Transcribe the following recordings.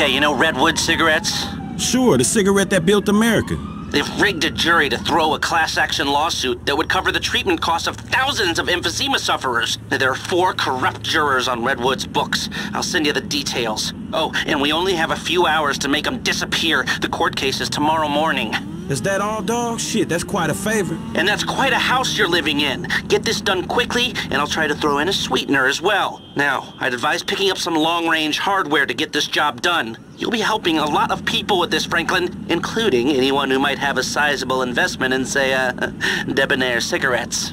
Okay, you know Redwood cigarettes? Sure, the cigarette that built America. They've rigged a jury to throw a class action lawsuit that would cover the treatment costs of thousands of emphysema sufferers. There are four corrupt jurors on Redwood's books. I'll send you the details. Oh, and we only have a few hours to make them disappear. The court case is tomorrow morning. Is that all, dog? Shit, that's quite a favor. And that's quite a house you're living in. Get this done quickly, and I'll try to throw in a sweetener as well. Now, I'd advise picking up some long-range hardware to get this job done. You'll be helping a lot of people with this, Franklin, including anyone who might have a sizable investment in, say, uh, debonair cigarettes.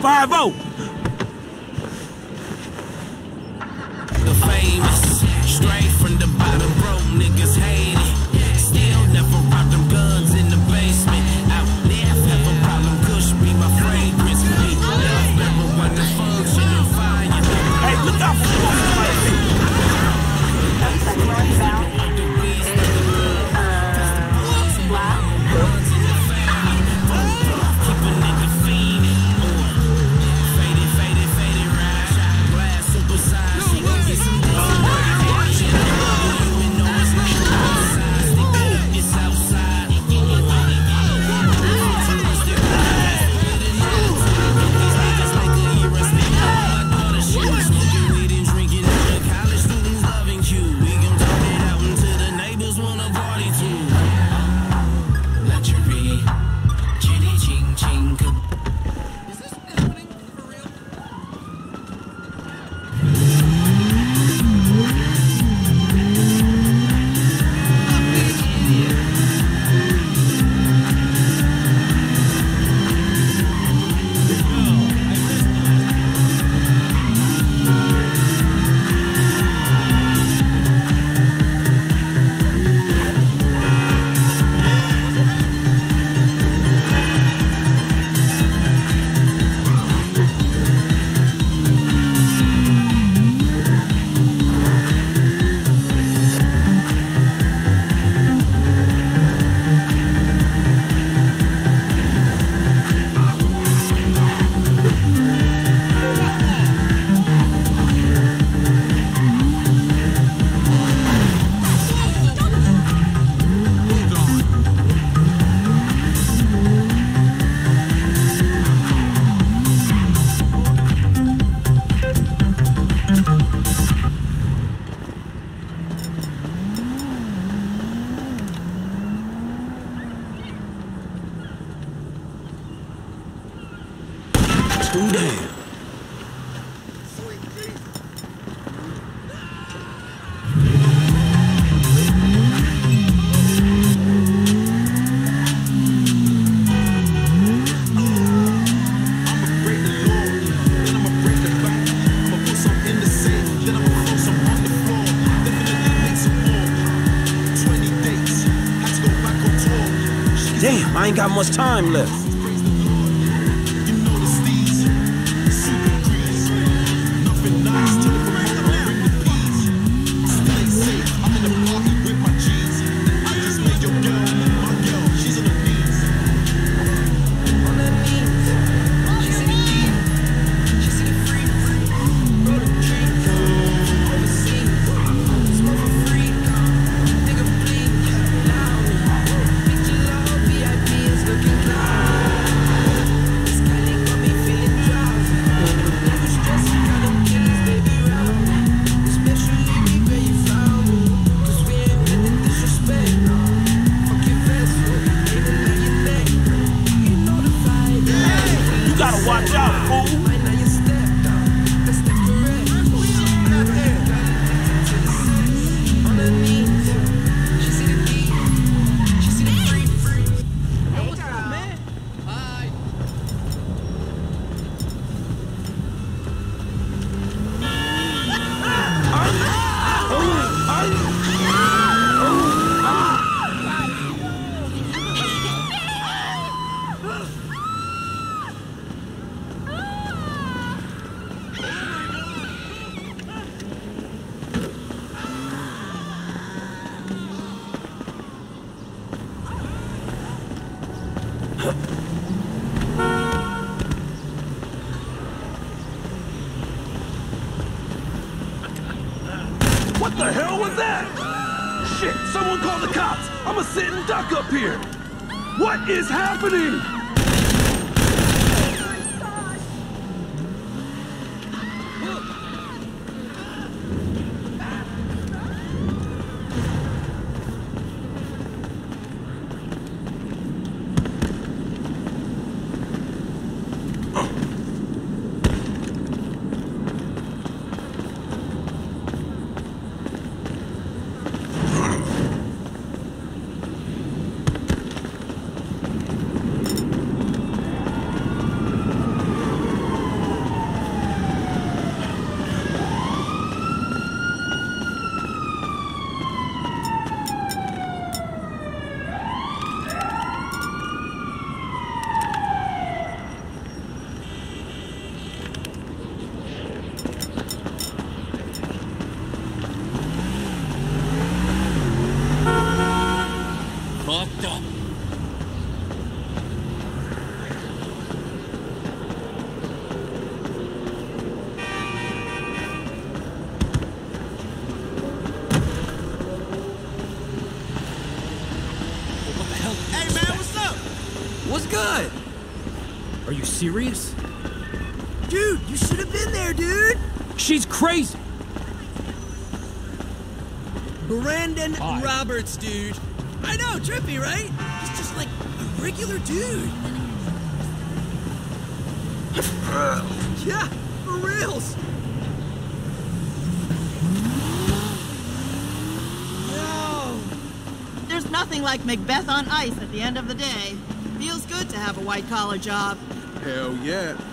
5 0. The famous, straight from the bottom, broke niggas. got much time left. Is happening? Fucked up. What the hell? Hey, man, what's up? What's good? Are you serious? Dude, you should have been there, dude. She's crazy. Brandon Hi. Roberts, dude. I know, trippy, right? He's just like a regular dude. yeah, for reals. No. There's nothing like Macbeth on ice at the end of the day. Feels good to have a white collar job. Hell yeah.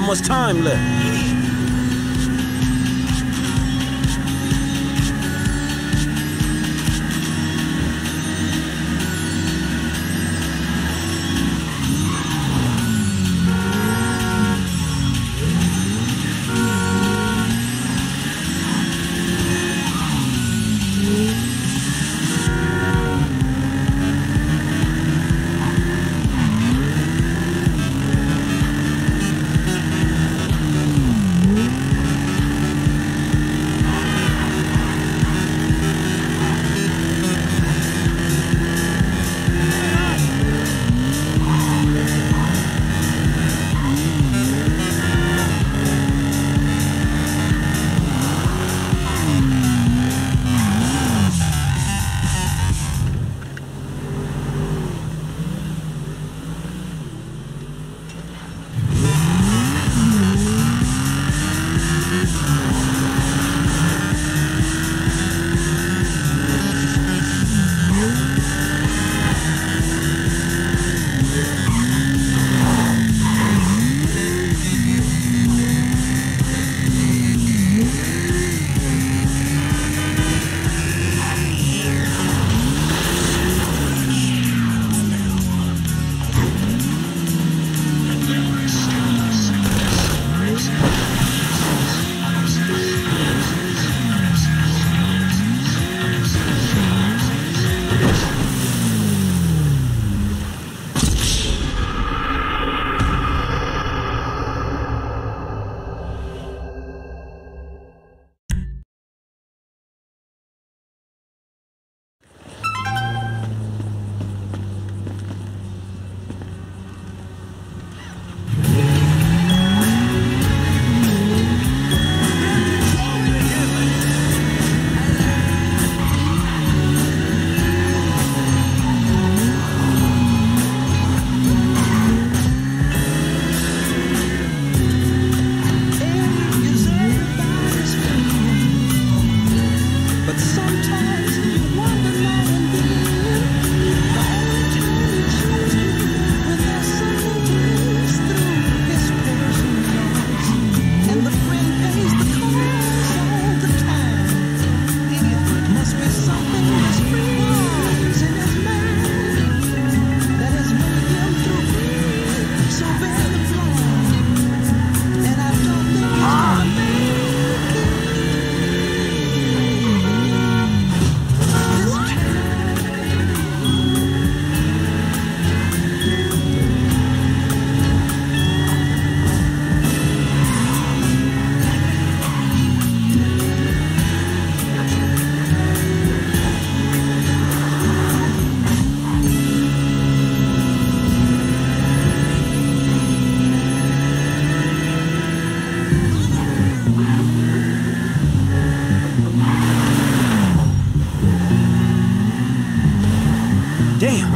Got much time left.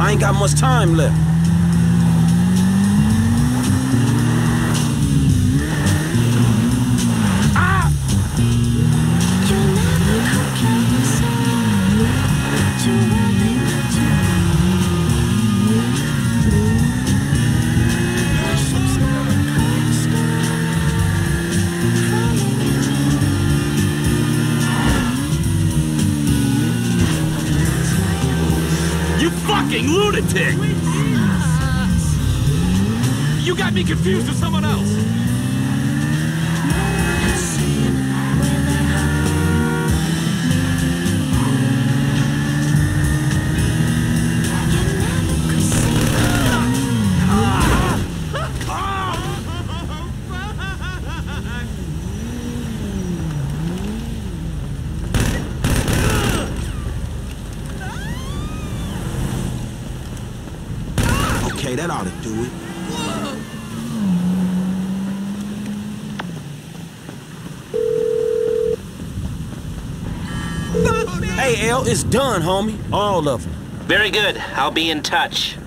I ain't got much time left. confused with someone else. Okay, that ought to do it. L, it's done, homie. All of them. Very good. I'll be in touch.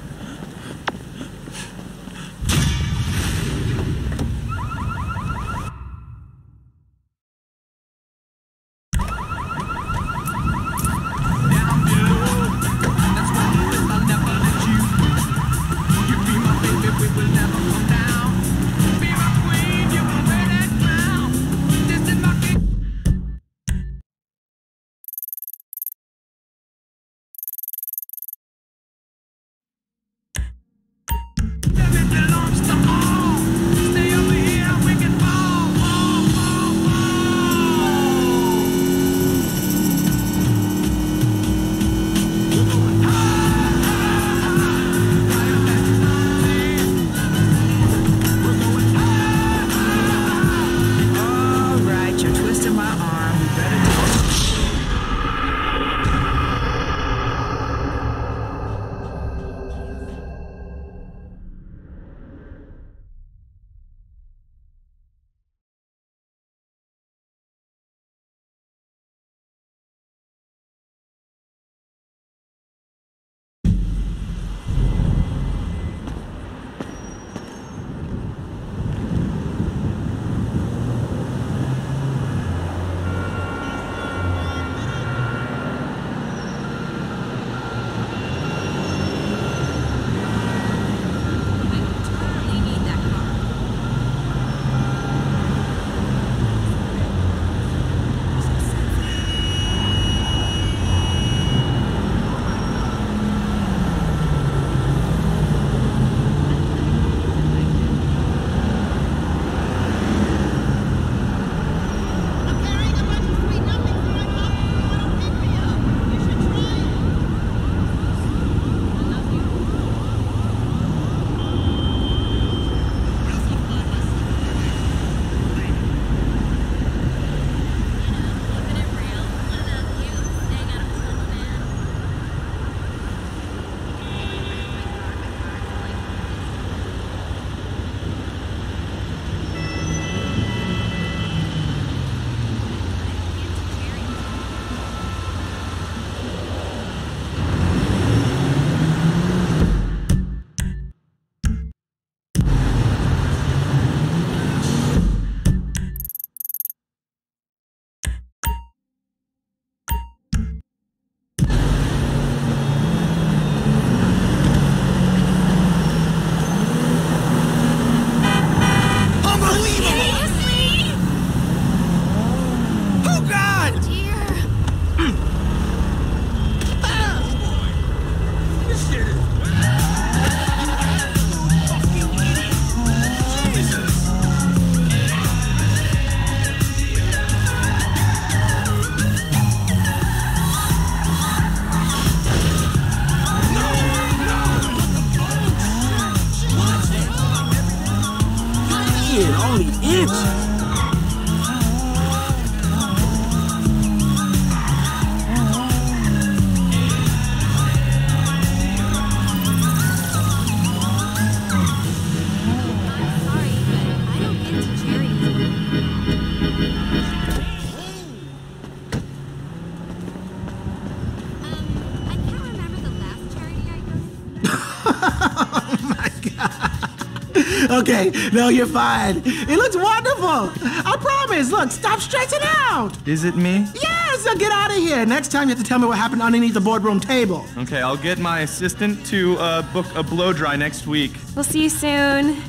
Okay, no, you're fine. It looks wonderful. I promise. Look, stop stressing out. Is it me? Yes, so get out of here. Next time you have to tell me what happened underneath the boardroom table. Okay, I'll get my assistant to uh, book a blow dry next week. We'll see you soon.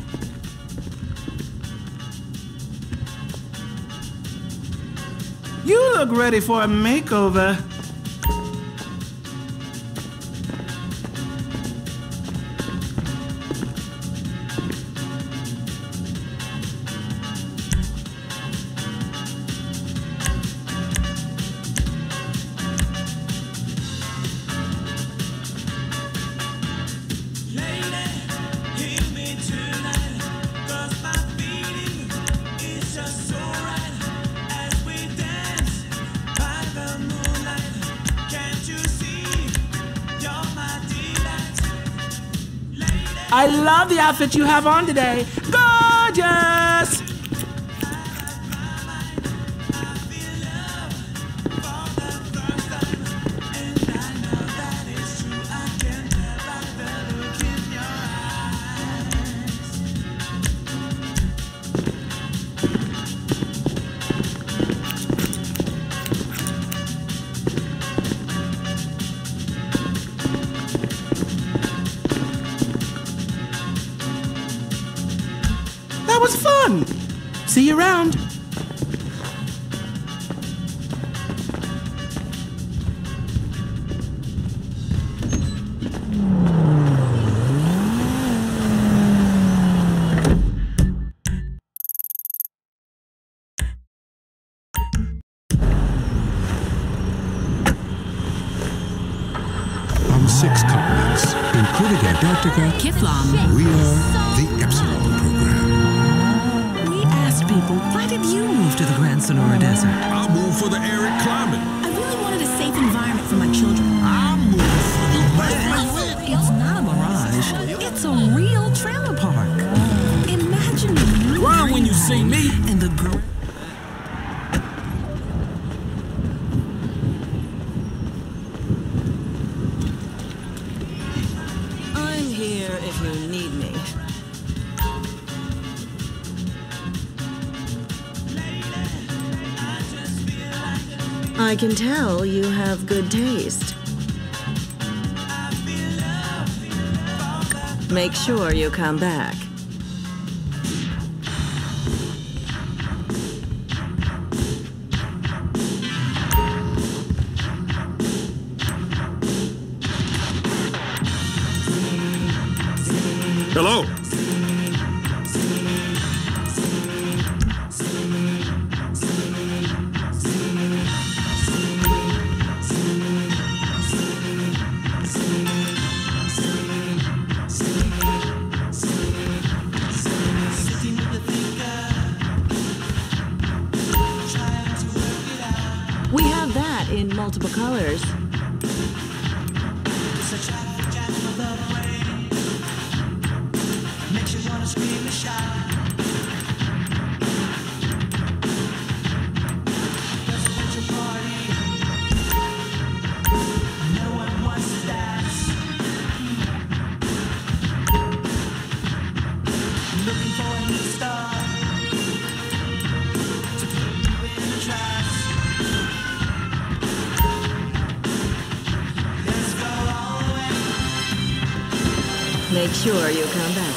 You look ready for a makeover. outfit you have on today. Gorgeous! Kiflam. We are can tell you have good taste. Make sure you come back. multiple colors. make sure you come back.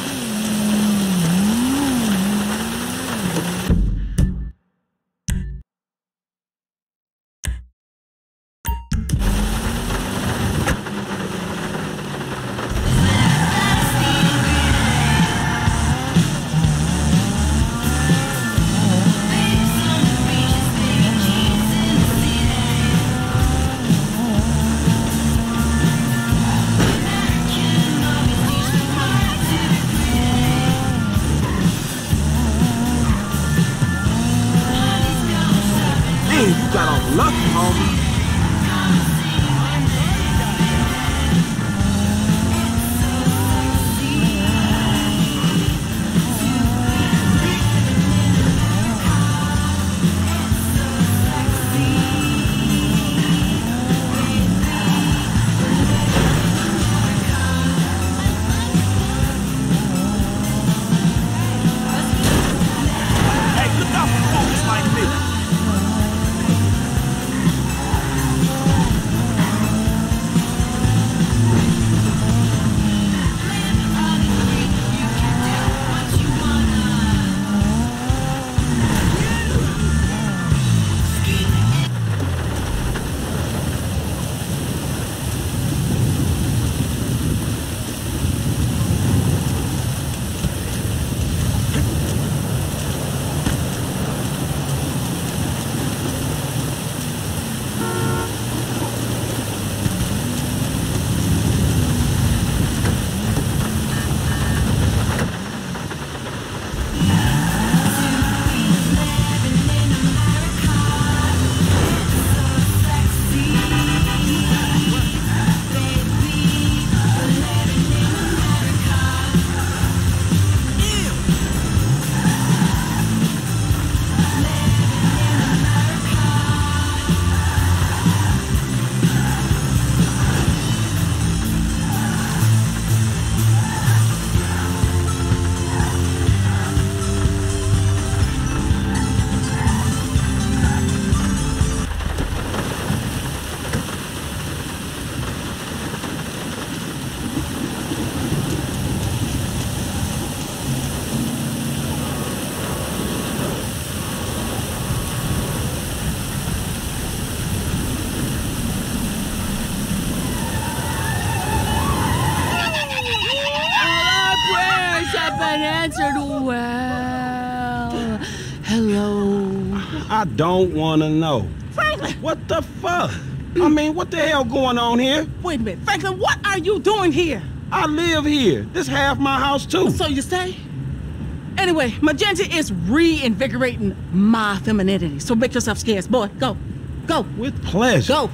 Don't want to know. Franklin! What the fuck? I mean, what the hell going on here? Wait a minute. Franklin, what are you doing here? I live here. This half my house too. So you say? Anyway, Magenta is reinvigorating my femininity. So make yourself scarce. Boy, go. Go. With pleasure. Go.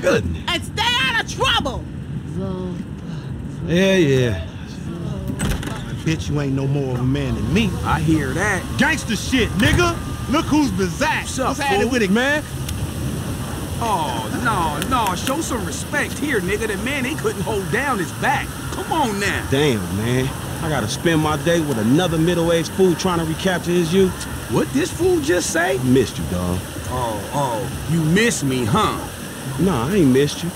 Goodness. And stay out of trouble. Yeah, yeah. Bitch, you ain't no more of a man than me. I hear that. Gangster shit, nigga. Look who's bizarre. What's up, What's happening with it, man? Oh, no, no. Show some respect here, nigga. That man, they couldn't hold down his back. Come on now. Damn, man. I gotta spend my day with another middle-aged fool trying to recapture his youth. What this fool just say? I missed you, dog. Oh, oh. You miss me, huh? Nah, I ain't missed you.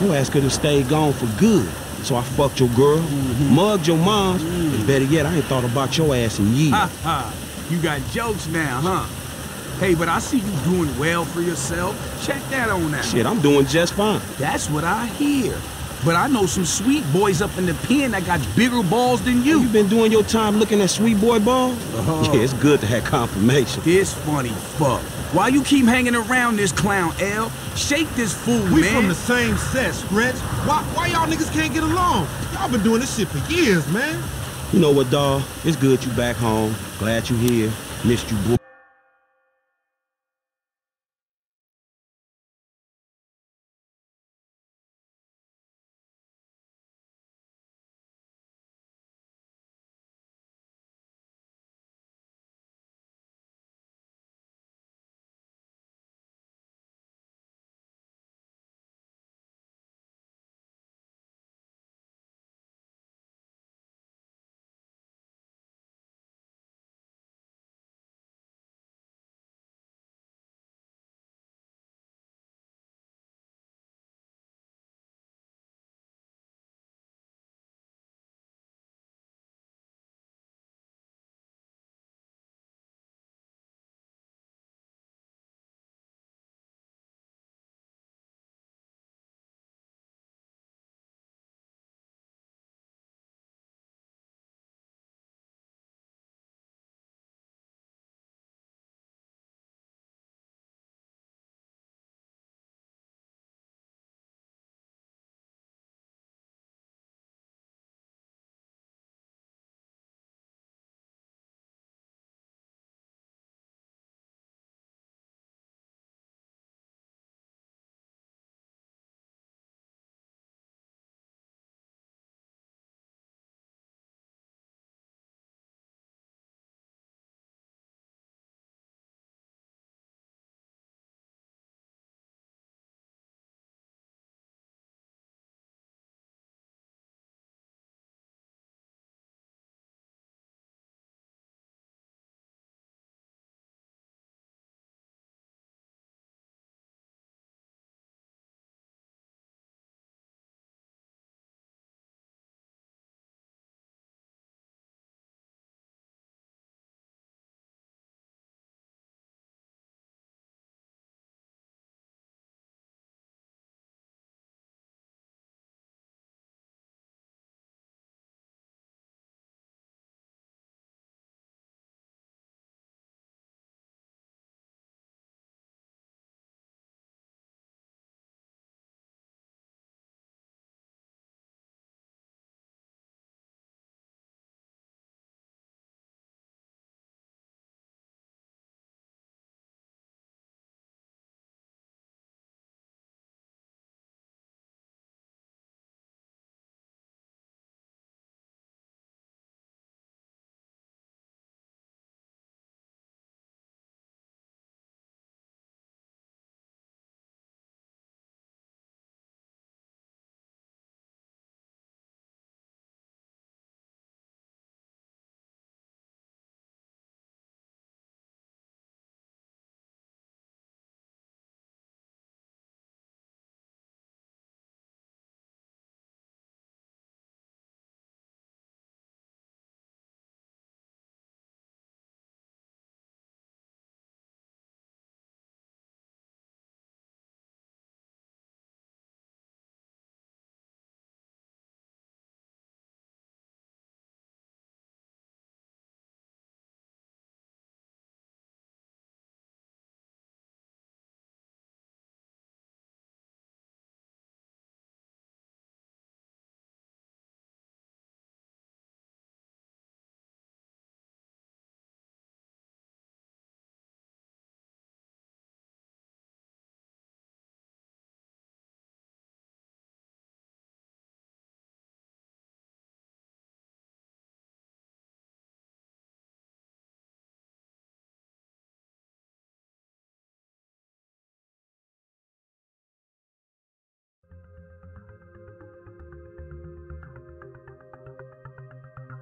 Your ass could have stayed gone for good. So I fucked your girl, mm-hmm. mugged your mom, and mm-hmm. better yet, I ain't thought about your ass in years. Ha ha. You got jokes now, huh? Hey, but I see you doing well for yourself. Check that on out. Shit, I'm doing just fine. That's what I hear. But I know some sweet boys up in the pen that got bigger balls than you. You been doing your time looking at sweet boy balls? Uh-huh. Yeah, it's good to have confirmation. This funny fuck. Why you keep hanging around this clown, L? Shake this fool, We man. We from the same set, Stretch. Why, why y'all niggas can't get along? Y'all been doing this shit for years, man. You know what, dawg? It's good you back home. Glad you here. Missed you, boy.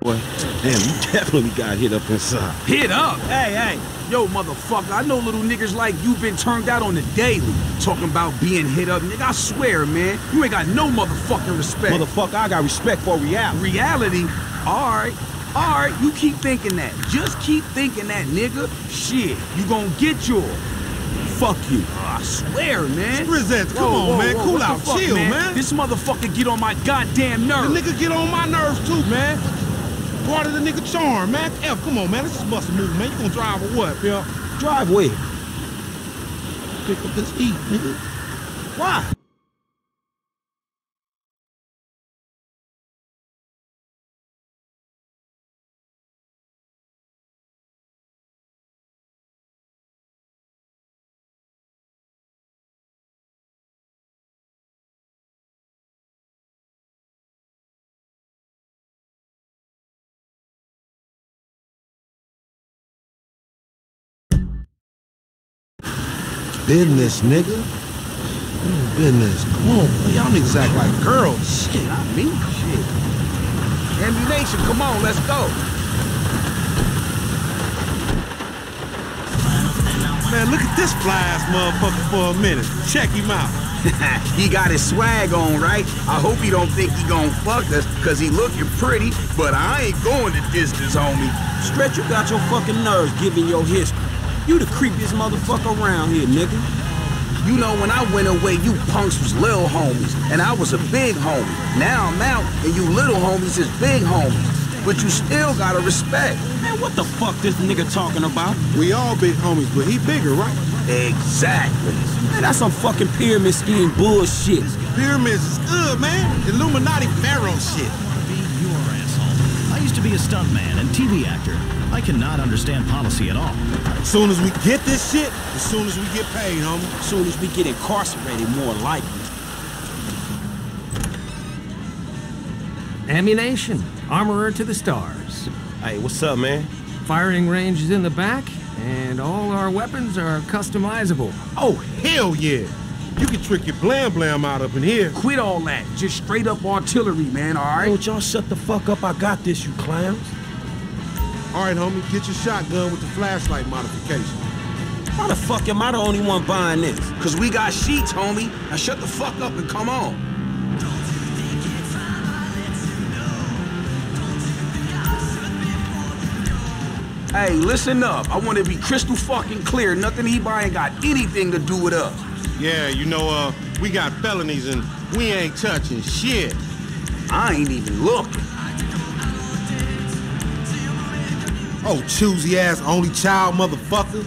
Boy, damn, you definitely got hit up inside. Hit up! Hey, hey! Yo, motherfucker, I know little niggas like you been turned out on the daily. Talking about being hit up, nigga, I swear, man, you ain't got no motherfucking respect. Motherfucker, I got respect for reality. Reality? Alright, alright, you keep thinking that. Just keep thinking that, nigga. Shit, you gonna get yours. Fuck you. Oh, I swear, man. Presents, come Whoa, on, whoa, man. whoa, Cool out. fuck, Chill, man. This motherfucker get on my goddamn nerves. The nigga get on my nerves too, man. Part of the nigga charm, man. F, come on, man. This is a move, man. You gonna drive or what, pimp? Drive where? Pick up this heat, nigga. Why? Business, nigga. Business. Come on, man. Y'all niggas act like girls. Shit, I mean shit. Ammu-Nation, come on, let's go. Man, look at this fly ass motherfucker for a minute. Check him out. he got his swag on, right? I hope he don't think he gon' fuck us, cause he looking pretty, but I ain't going to distance, homie. Stretch, you got your fucking nerves giving your history. You the creepiest motherfucker around here, nigga. You know, when I went away, you punks was little homies, and I was a big homie. Now I'm out, and you little homies is big homies. But you still gotta respect. Man, what the fuck this nigga talking about? We all big homies, but he bigger, right? Exactly. Man, that's some fucking pyramid scheme bullshit. Pyramids is good, man. Illuminati pharaoh shit. Your asshole. I used to be a stuntman and TV actor. I cannot understand policy at all. As soon as we get this shit, as soon as we get paid, homie. As soon as we get incarcerated, more likely. Ammu-Nation. Armorer to the stars. Hey, what's up, man? Firing range is in the back, and all our weapons are customizable. Oh, hell yeah. You can trick your blam blam out up in here. Quit all that. Just straight up artillery, man, all right? Don't y'all shut the fuck up. I got this, you clowns. All right, homie, get your shotgun with the flashlight modification. Why the fuck am I the only one buying this? Cause we got sheets, homie. Now shut the fuck up and come on. Hey, listen up. I want to be crystal fucking clear. Nothing he buying got anything to do with us. Yeah, you know, uh, we got felonies and we ain't touching shit. I ain't even looking. Oh, choosy ass only child motherfucker.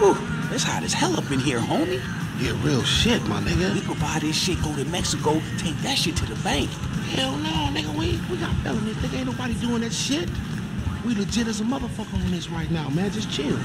Ooh, it's hot as hell up in here, homie. Yeah, real shit, my nigga. We could buy this shit, go to Mexico, take that shit to the bank. Hell no, nigga. We, we got felonies. Nigga, ain't nobody doing that shit. We legit as a motherfucker on this right now, man. Just chill. You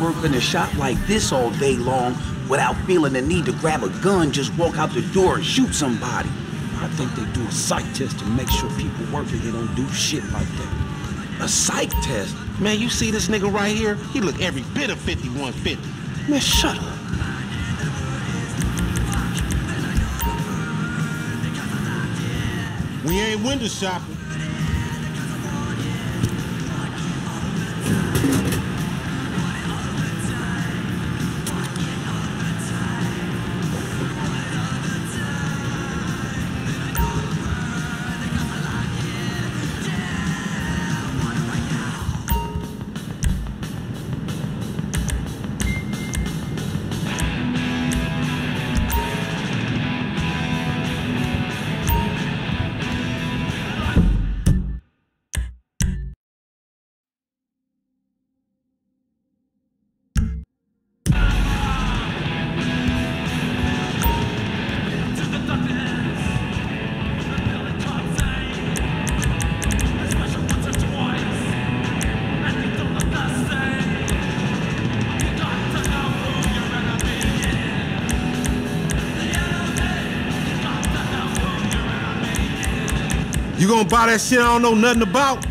work in a shop like this all day long without feeling the need to grab a gun, just walk out the door and shoot somebody. I think they do a psych test to make sure people working here don't do shit like that. A psych test? Man, you see this nigga right here? He look every bit of 5150. Man, shut up. We ain't window shopping. Gonna buy that shit I don't know nothing about?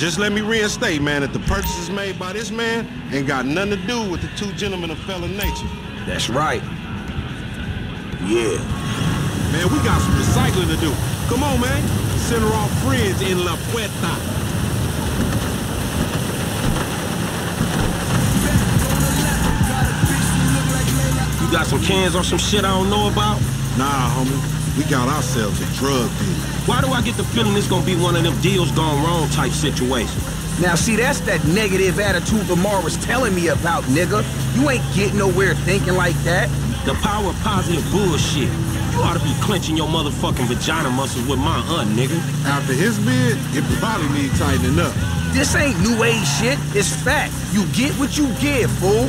Just let me reinstate, man, that the purchases made by this man ain't got nothing to do with the two gentlemen of fella nature. That's right. Yeah. Man, we got some recycling to do. Come on, man. Send her off friends in La Puerta. You got some cans or some shit I don't know about? Nah, homie. We got ourselves a drug deal. Why do I get the feeling this gonna be one of them deals gone wrong type situations? Now, see, that's that negative attitude Lamar was telling me about, nigga. You ain't getting nowhere thinking like that. The power of positive bullshit. You ought to be clenching your motherfucking vagina muscles with my aunt, nigga. After his bid, it probably need tightening up. This ain't new age shit. It's fact. You get what you give, fool.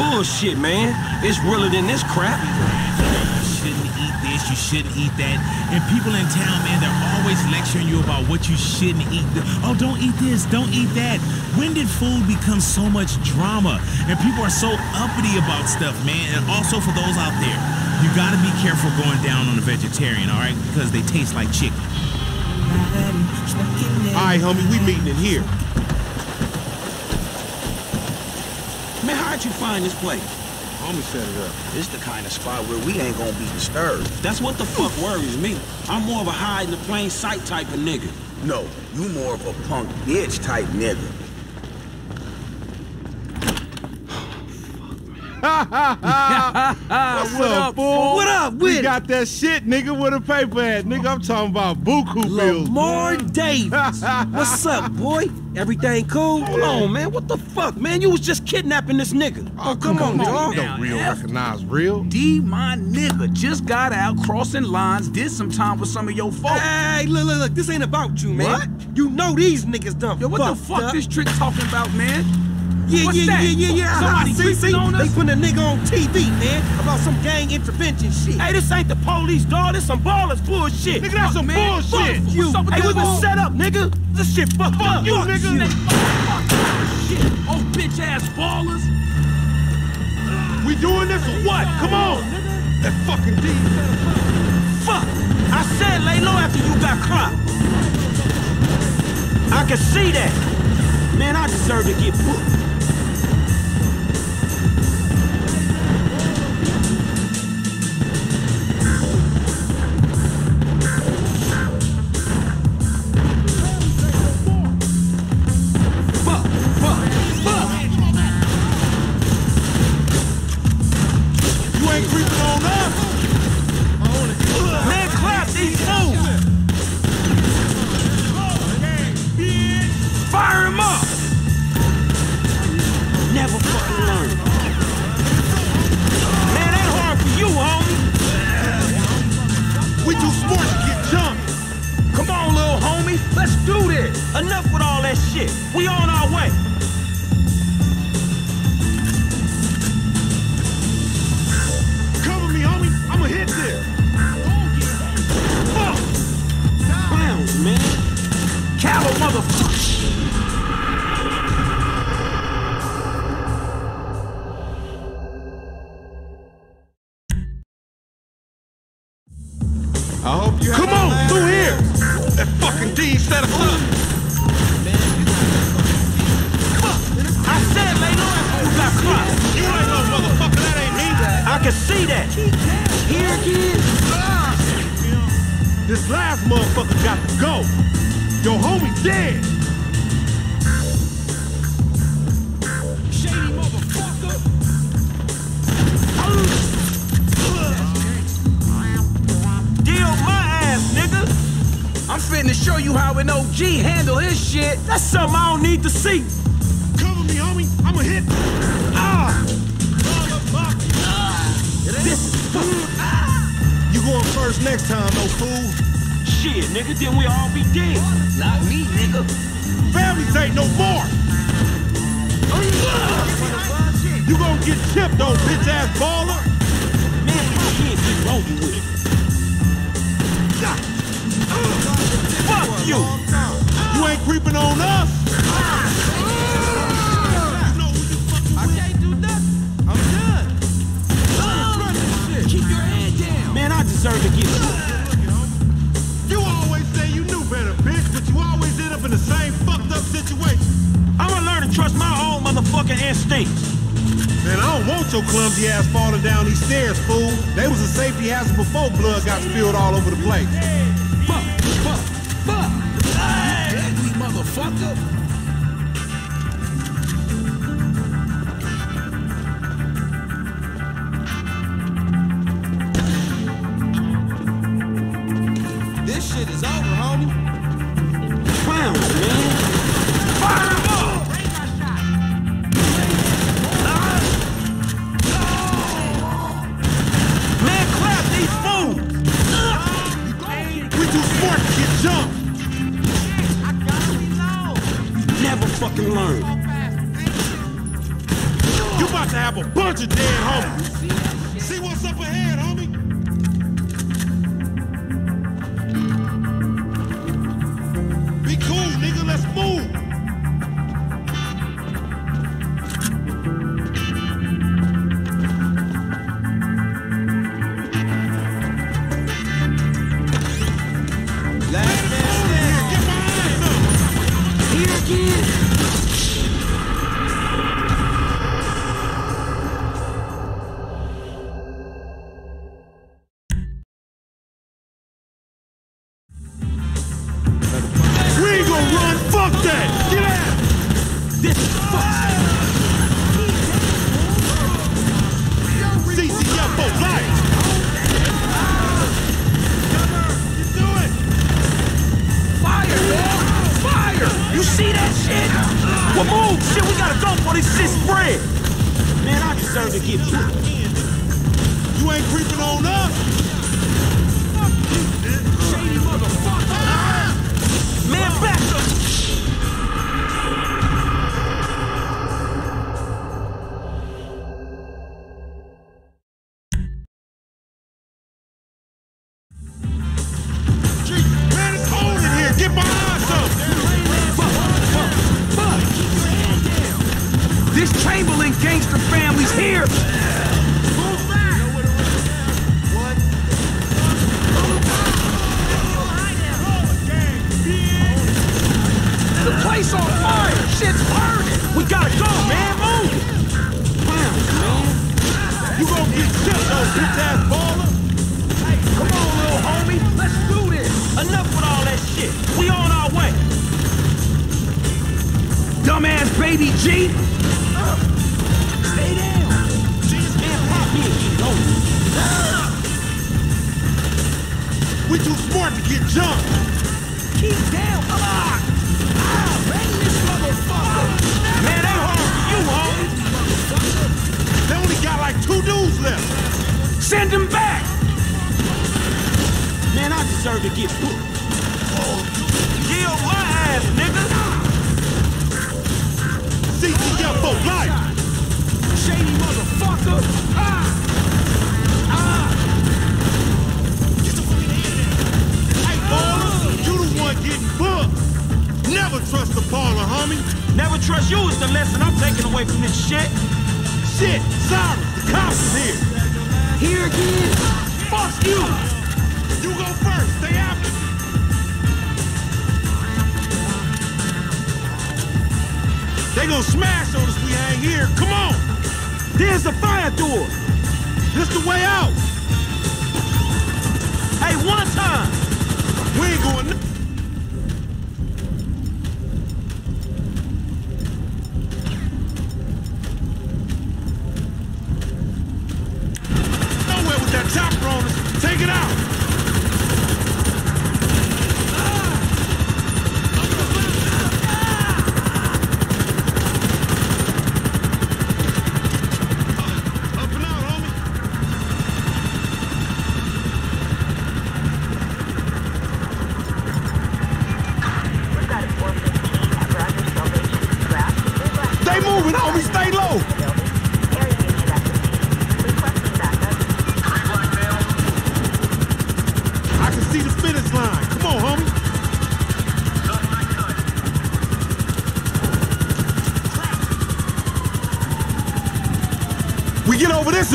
Bullshit, man. It's realer than this crap. You shouldn't eat this, you shouldn't eat that. And people in town, man, they're always lecturing you about what you shouldn't eat. Oh, don't eat this, don't eat that. When did food become so much drama? And people are so uppity about stuff, man. And also for those out there, you gotta be careful going down on a vegetarian, all right? Because they taste like chicken. All right, homie, we meeting in here. Man, how'd you find this place? Homie set it up. This the kind of spot where we ain't gonna be disturbed. That's what the fuck worries me. I'm more of a hide in the plain sight type of nigga. No, you more of a punk bitch type nigga. What's What up, fool? What up with We got that shit, nigga, with a paper at. Nigga, I'm talking about buku bills. Lamar Davis. What's up, boy? Everything cool? Hold on, man. What the fuck, man? You was just kidnapping this nigga. Oh, oh come, on, dog. You know real recognize real. D, my nigga, just got out crossing lines, did some time with some of your folks. Hey, look, look, look. This ain't about you, man. What? You know these niggas done Yo, what the fuck up. this trick talking about, man? Yeah, What's yeah, that? yeah, yeah, yeah. Somebody see, see? on us? They put a nigga on TV, man, about some gang intervention shit. Hey, this ain't the police, dog. This some Ballas bullshit. Nigga, that's some man. bullshit. Fuck you. What's up with hey, we been set up, nigga. This shit fucked Fuck up. you, Fuck nigga. you. Shit. Oh, bitch ass Ballas. We doing this or what? Come on. That fucking D. Fuck. I said lay low after you got clocked. I can see that. Man, I deserve to get booked. This shit is over, homie. Take it out.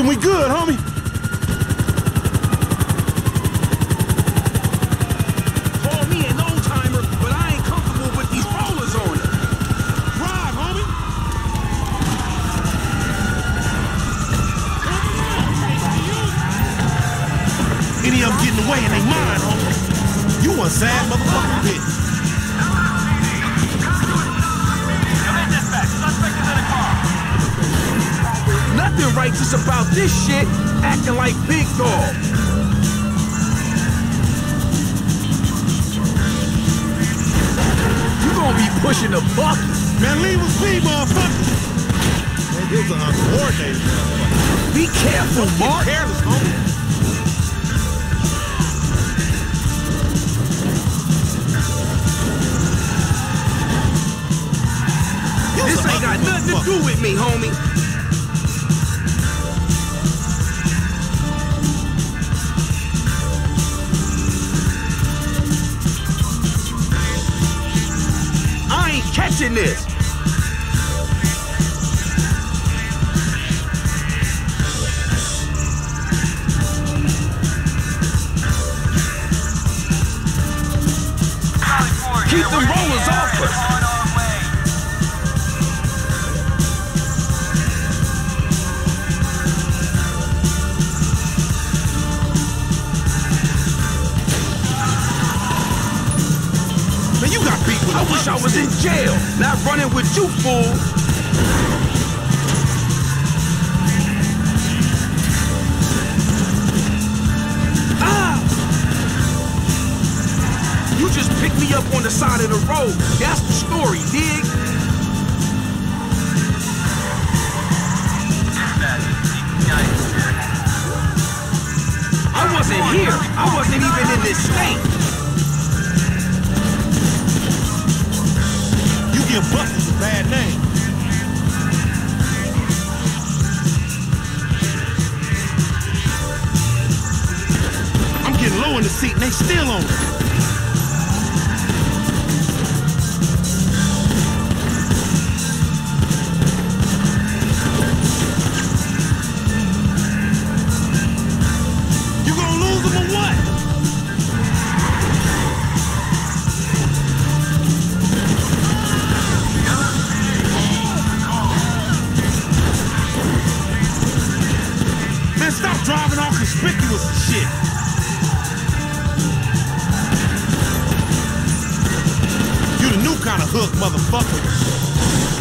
We good, homie.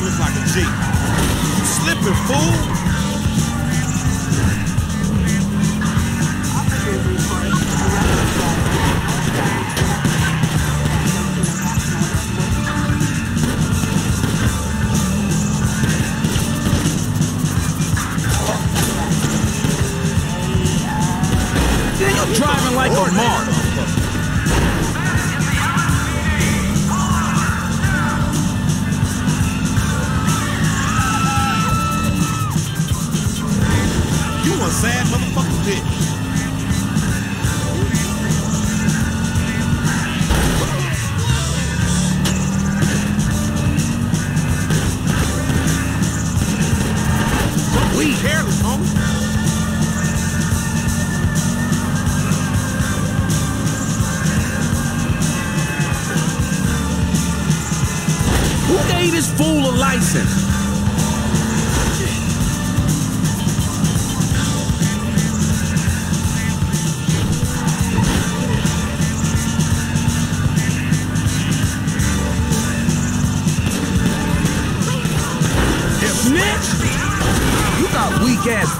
like a G. You slipping, fool! You're driving like a mark.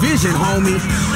Vision, homie.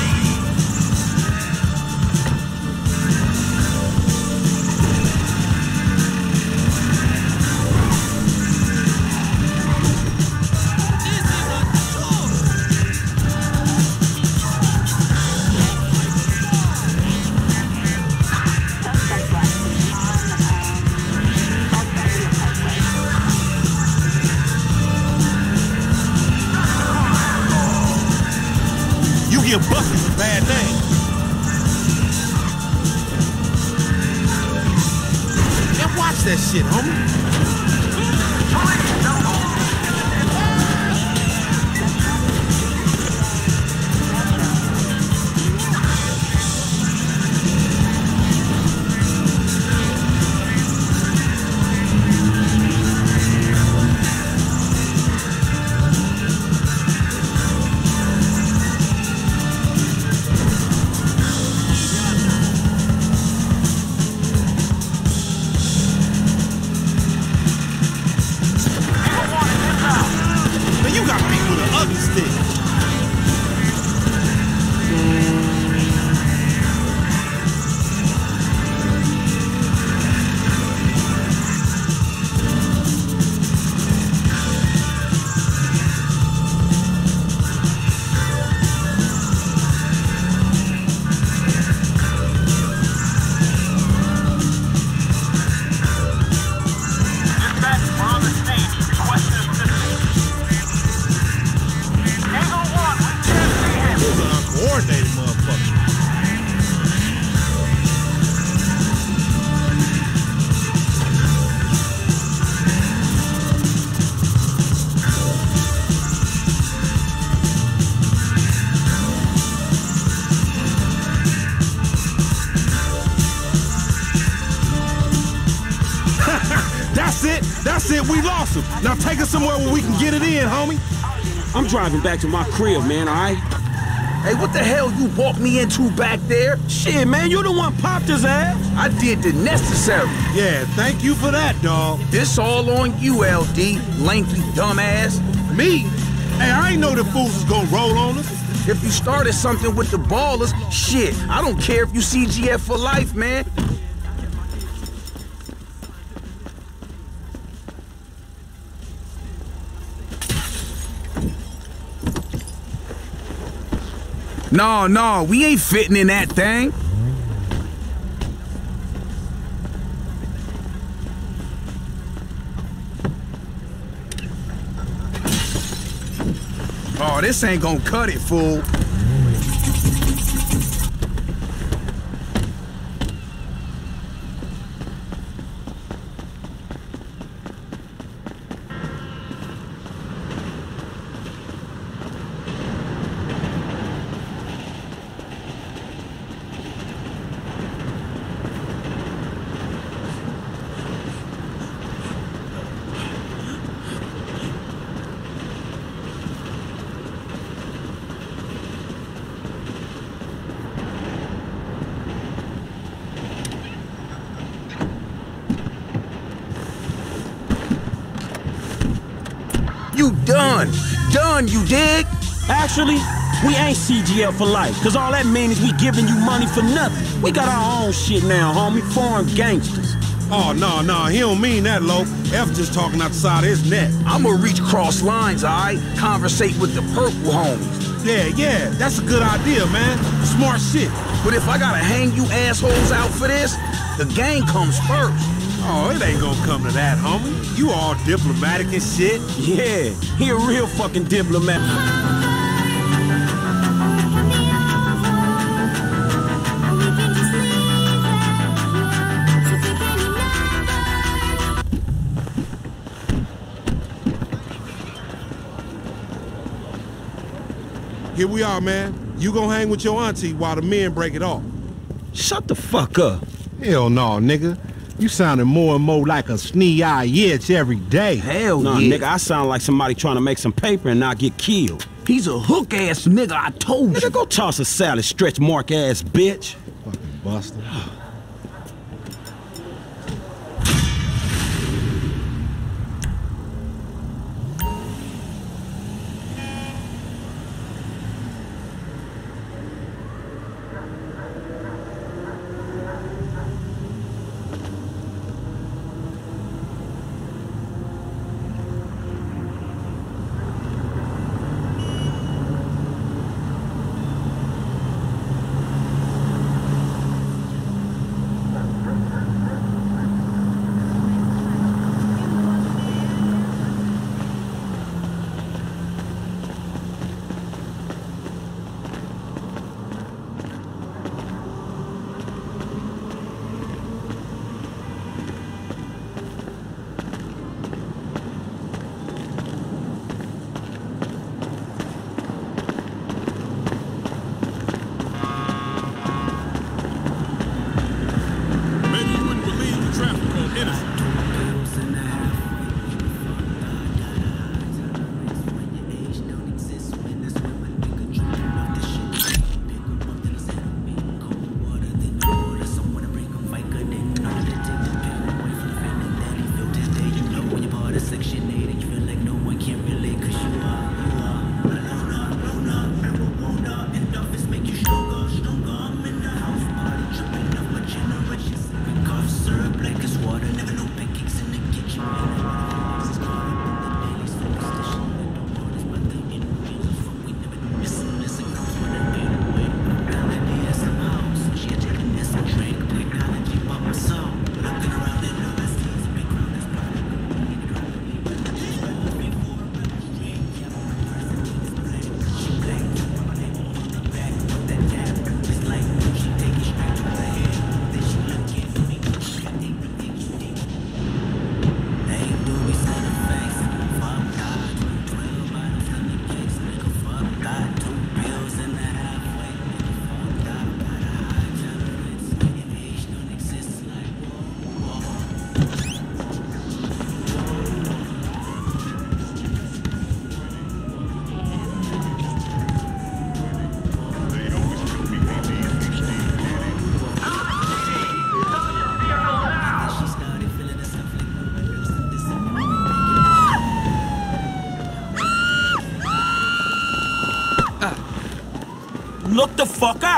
It. We lost him. Now take us somewhere where we can get it in, homie. I'm driving back to my crib, man, all right? Hey, what the hell you walked me into back there? Shit, man, you the one popped his ass. I did the necessary. Yeah, thank you for that, dog. This all on you, LD, lengthy dumbass. Me? Hey, I ain't know the fools was gonna roll on us. If you started something with the Ballas, shit, I don't care if you CGF for life, man. No, no, we ain't fitting in that thing. Oh, this ain't gonna cut it, fool. Actually, we ain't CGF for life, cause all that means is we giving you money for nothing. We got our own shit now, homie. Foreign gangsters. Oh, no, no, he don't mean that, Lo. F just talking outside his neck. I'ma reach cross lines, alright? Conversate with the purple homies. Yeah, yeah, that's a good idea, man. Smart shit. But if I gotta hang you assholes out for this, the gang comes first. Oh, it ain't gonna come to that, homie. You all diplomatic and shit. Yeah, he a real fucking diplomat. Here we are, man. You gonna hang with your auntie while the men break it off. Shut the fuck up. Hell no, nigga. You sounding more and more like a snee-eye itch every day. Hell Nah, yeah. nigga, I sound like somebody trying to make some paper and not get killed. He's a hook ass nigga, I told you. Nigga, go toss a salad, stretch mark ass bitch. Fucking buster. Look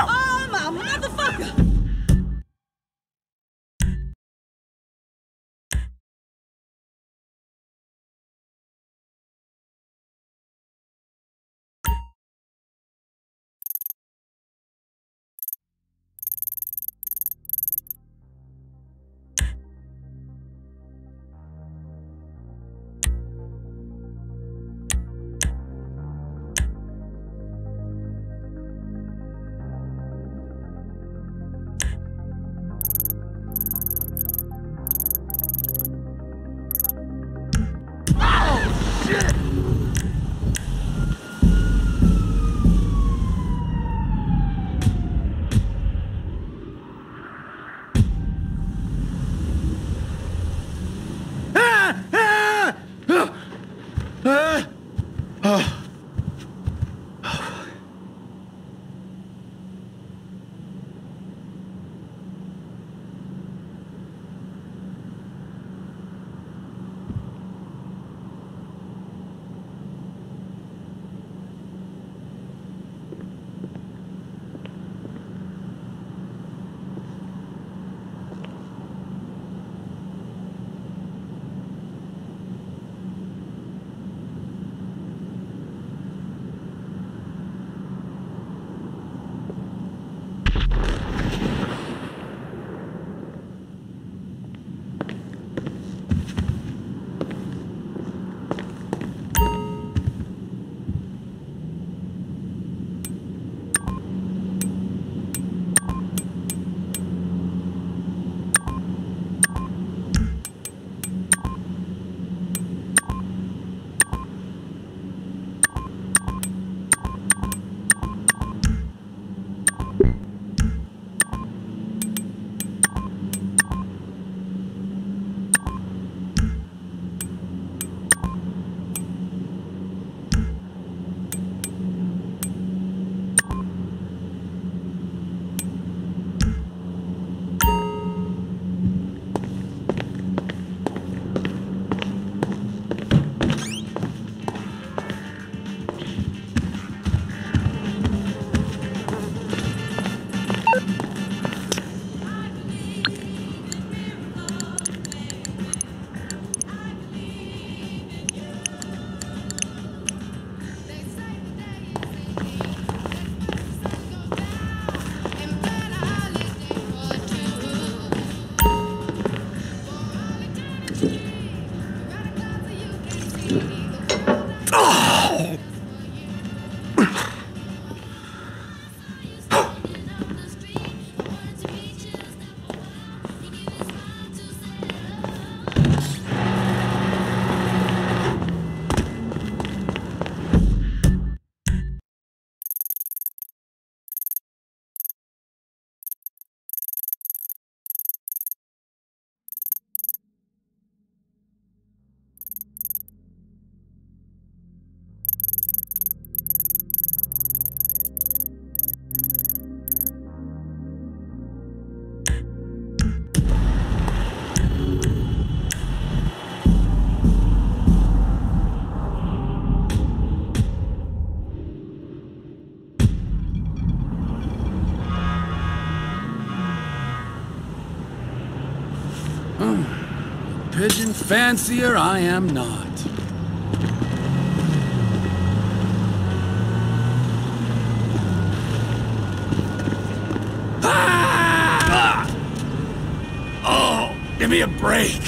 Pigeon fancier I am not. Ah! Oh, give me a break.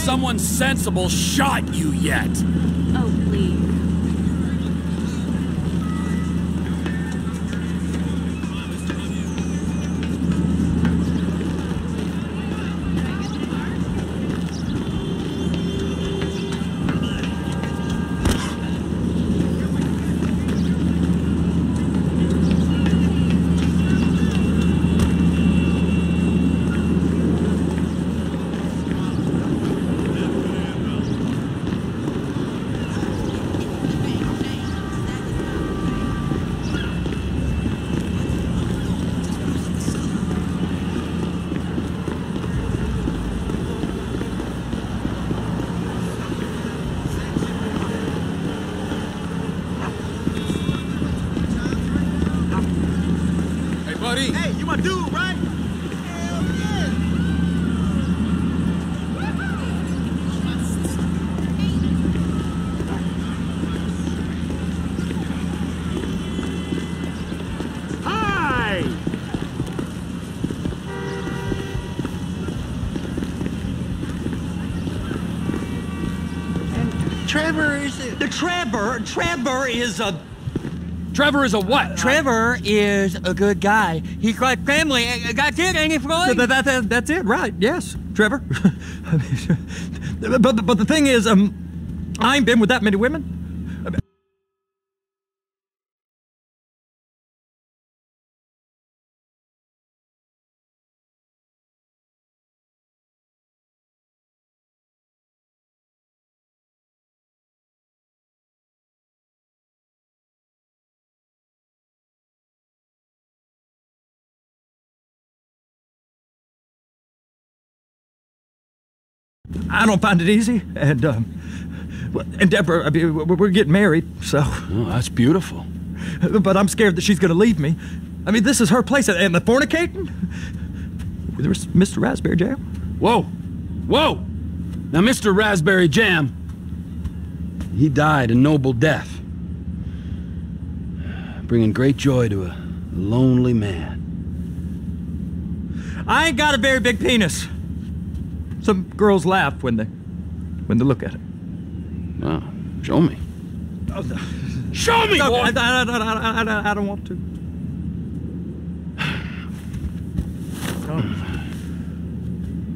Someone sensible shot you yet? Oh, please. Hey, buddy. Hey, you my dude, right? Hi! Trevor is the Trevor. Trevor is a. Trevor is a what? Trevor is a good guy. He's like family. Uh, That's it, ain't it, Floyd? That, that, that, that's it, right? Yes, Trevor. but but the thing is, um, I ain't been with that many women. I don't find it easy, and um, and Debra, I mean, we're getting married, so. Oh, that's beautiful. But I'm scared that she's going to leave me. I mean, this is her place, and the fornicating with Mr. Raspberry Jam. Whoa, whoa! Now, Mr. Raspberry Jam, he died a noble death, bringing great joy to a lonely man. I ain't got a very big penis. Some girls laugh when they when they look at it. Wow, show me. Show me, No, boy! I, I, I, I, I, I don't want to.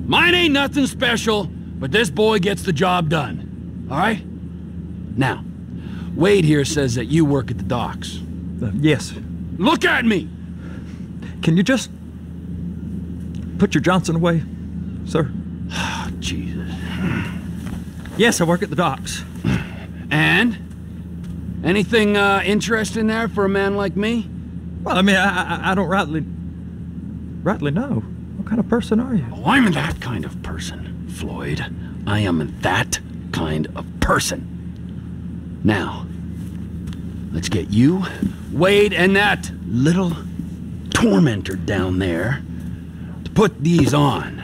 Mine ain't nothing special, but this boy gets the job done. All right? Now, Wade here says that you work at the docks. Uh, yes. Look at me! Can you just put your Johnson away, sir? Jesus. Yes, I work at the docks. And? Anything uh, interesting there for a man like me? Well, I mean, I, I, I don't rightly, rightly know. What kind of person are you? Oh, I'm that kind of person, Floyd. I am that kind of person. Now, let's get you, Wade, and that little tormentor down there to put these on.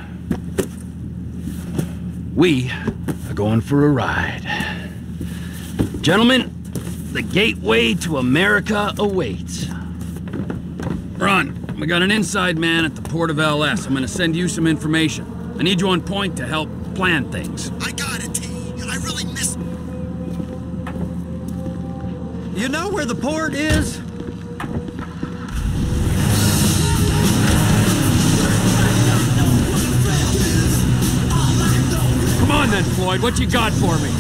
We are going for a ride. Gentlemen, the gateway to America awaits. Run. We got an inside man at the port of LS. I'm gonna send you some information. I need you on point to help plan things. I got it, T. I really miss. You know where the port is? On then, Floyd. What you got for me?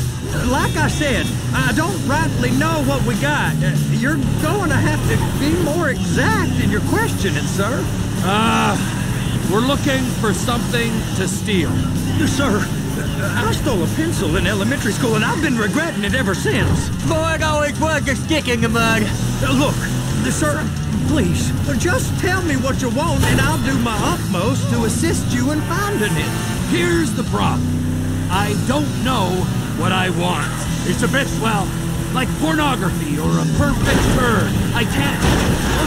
Like I said, I don't rightly know what we got. Uh, You're going to have to be more exact in your questioning, sir. Ah, we're looking for something to steal. Sir, I stole a pencil in elementary school and I've been regretting it ever since. Floyd always was a stick in the mud. Uh, Look, sir, please, just tell me what you want and I'll do my utmost to assist you in finding it. Here's the problem. I don't know what I want. It's a bit, well, like pornography or a perfect bird. I can't.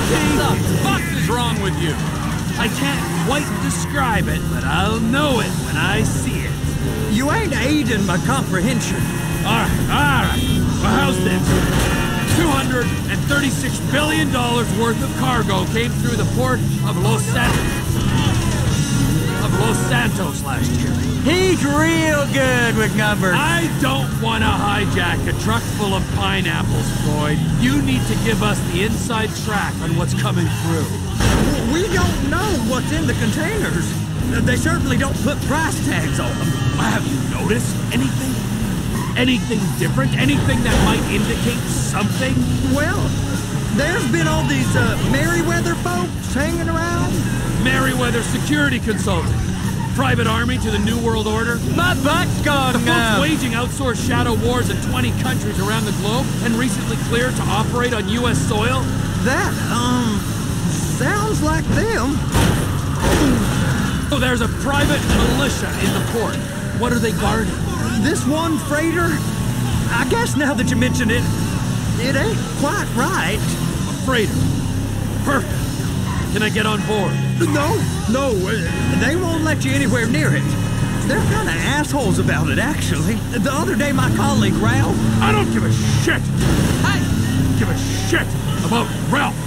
Okay, what the fuck is wrong with you? I can't quite describe it, but I'll know it when I see it. You ain't aiding my comprehension. All right, all right. Well, how's this? $236 billion worth of cargo came through the port of Los Santos, of Los Santos last year. He's real good with numbers. I don't want to hijack a truck full of pineapples, Floyd. You need to give us the inside track on what's coming through. We don't know what's in the containers. They certainly don't put price tags on them. Have you noticed anything? Anything different? Anything that might indicate something? Well, there's been all these uh, Merryweather folks hanging around. Merryweather Security Consulting. Private army to the New World Order. My back's gone The folks now. waging outsourced shadow wars in 20 countries around the globe and recently cleared to operate on U.S. soil. That, um, sounds like them. Oh, there's a private militia in the port. What are they guarding? This one freighter, I guess now that you mention it, it ain't quite right. A freighter. Perfect. Can I get on board? No, no, uh, they won't let you anywhere near it. They're kind of assholes about it, actually. The other day, my colleague Ralph. I don't give a shit. I give a shit about Ralph.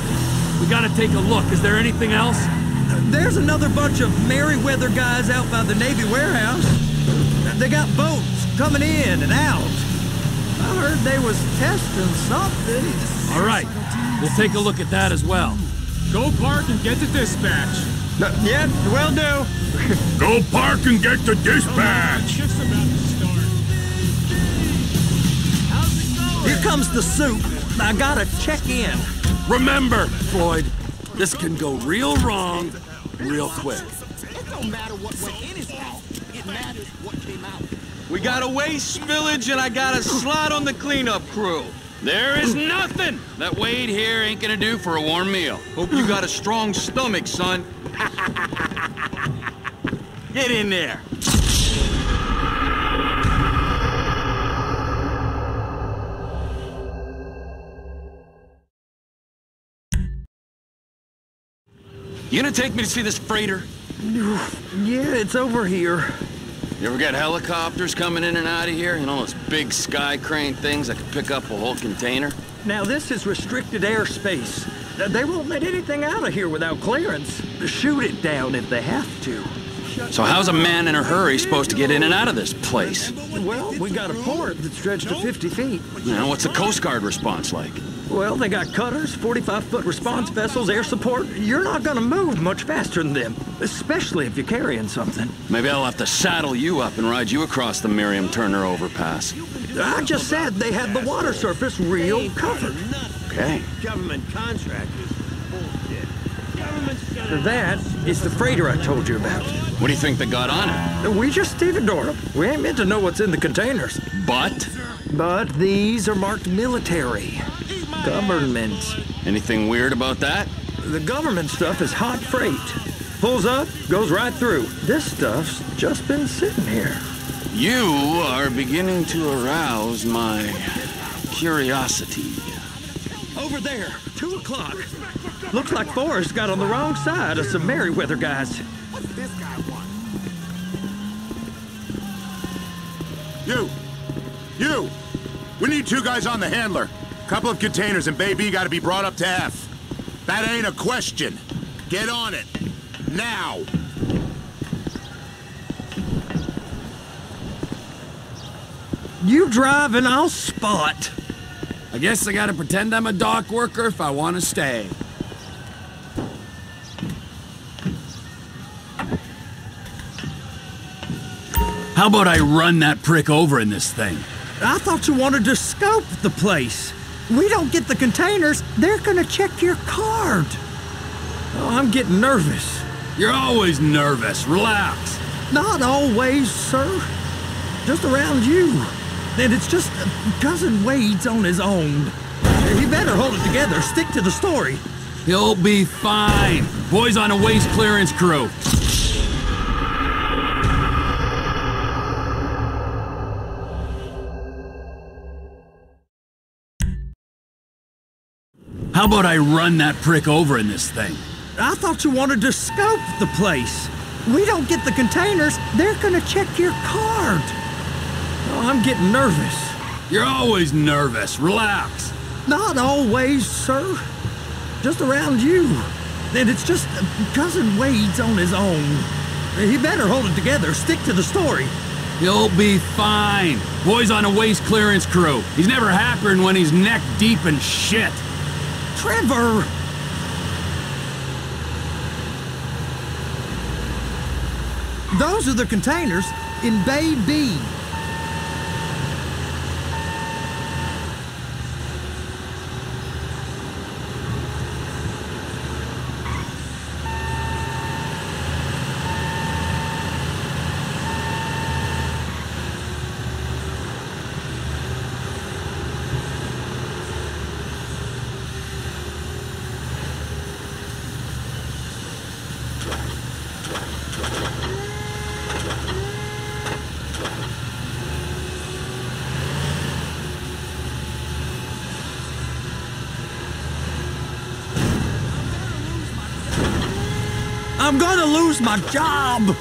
We gotta take a look. Is there anything else? There's another bunch of Merryweather guys out by the Navy warehouse. They got boats coming in and out. I heard they was testing something. All right. We'll take a look at that as well. Go park and get to dispatch. yeah, will do. Go park and get to dispatch. Just about to start. Here comes the soup. I gotta check in. Remember, Floyd, this can go real wrong real quick. It don't matter what went in his mouth. It matters what came out. We got a waste spillage and I got a slot on the cleanup crew. There is nothing that Wade here ain't gonna do for a warm meal. Hope you got a strong stomach, son. Get in there. You gonna take me to see this freighter? Yeah, it's over here. You ever got helicopters coming in and out of here? You know, those big sky crane things that could pick up a whole container? Now, this is restricted airspace. They won't let anything out of here without clearance. Shoot it down if they have to. So how's a man in a hurry supposed to get in and out of this place? Well, we got a port that's stretched to 50 feet. You know, what's the Coast Guard response like? Well, they got cutters, 45-foot response vessels, air support. You're not gonna move much faster than them, especially if you're carrying something. Maybe I'll have to saddle you up and ride you across the Miriam Turner overpass. I just said they had the water surface real covered. Okay. Government contractors. Bullshit. That is the freighter I told you about. What do you think they got on it? We just stevedore them. We ain't meant to know what's in the containers. But? But these are marked military. Government. Anything weird about that? The government stuff is hot freight. Pulls up, goes right through. This stuff's just been sitting here. You are beginning to arouse my curiosity. Over there, two o'clock. Looks like Forrest got on the wrong side of some Merryweather guys. You! You! We need two guys on the handler. Couple of containers and Bay B gotta be brought up to F. That ain't a question. Get on it. Now! You drive and I'll spot. I guess I gotta pretend I'm a dock worker if I want to stay. How about I run that prick over in this thing? I thought you wanted to scope the place. We don't get the containers, they're gonna check your card. Oh, I'm getting nervous. You're always nervous. Relax. Not always, sir. Just around you. And it's just Cousin Wade's on his own. He better hold it together. Stick to the story. He'll be fine. Boys on a waste clearance crew. How about I run that prick over in this thing? I thought you wanted to scope the place. We don't get the containers, they're gonna check your card. Oh, I'm getting nervous. You're always nervous. Relax. Not always, sir. Just around you. And it's just uh, Cousin Wade's on his own. He better hold it together. Stick to the story. He'll be fine. Boys on a waste clearance crew. He's never happier when he's neck deep in shit. Trevor! Those are the containers in Bay B. I'm gonna lose my job!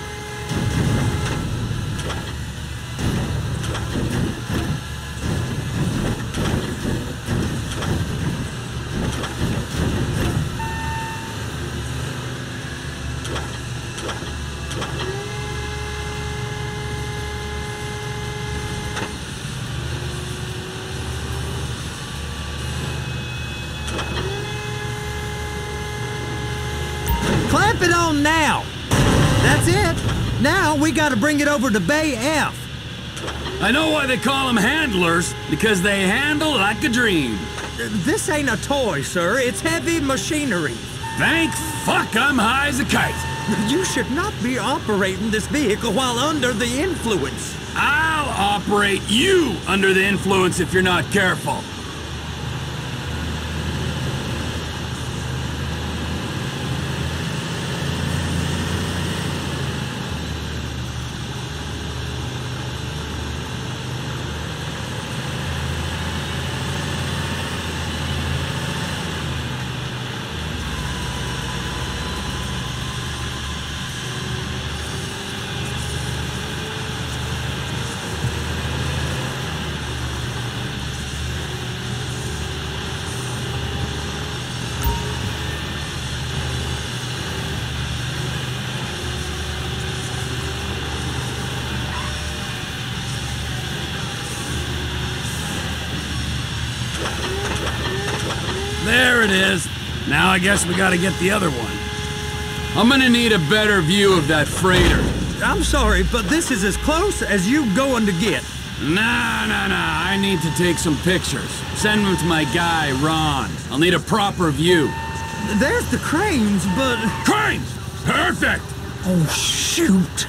Clamp it on now! That's it! Now we gotta bring it over to Bay F. I know why they call them handlers, because they handle like a dream. This ain't a toy, sir. It's heavy machinery. Thank fuck I'm high as a kite. You should not be operating this vehicle while under the influence. I'll operate you under the influence if you're not careful. There it is. Now I guess we gotta get the other one. I'm gonna need a better view of that freighter. I'm sorry, but this is as close as you going to get. Nah, nah, nah. I need to take some pictures. Send them to my guy, Ron. I'll need a proper view. There's the cranes, but... Cranes! Perfect! Oh, shoot.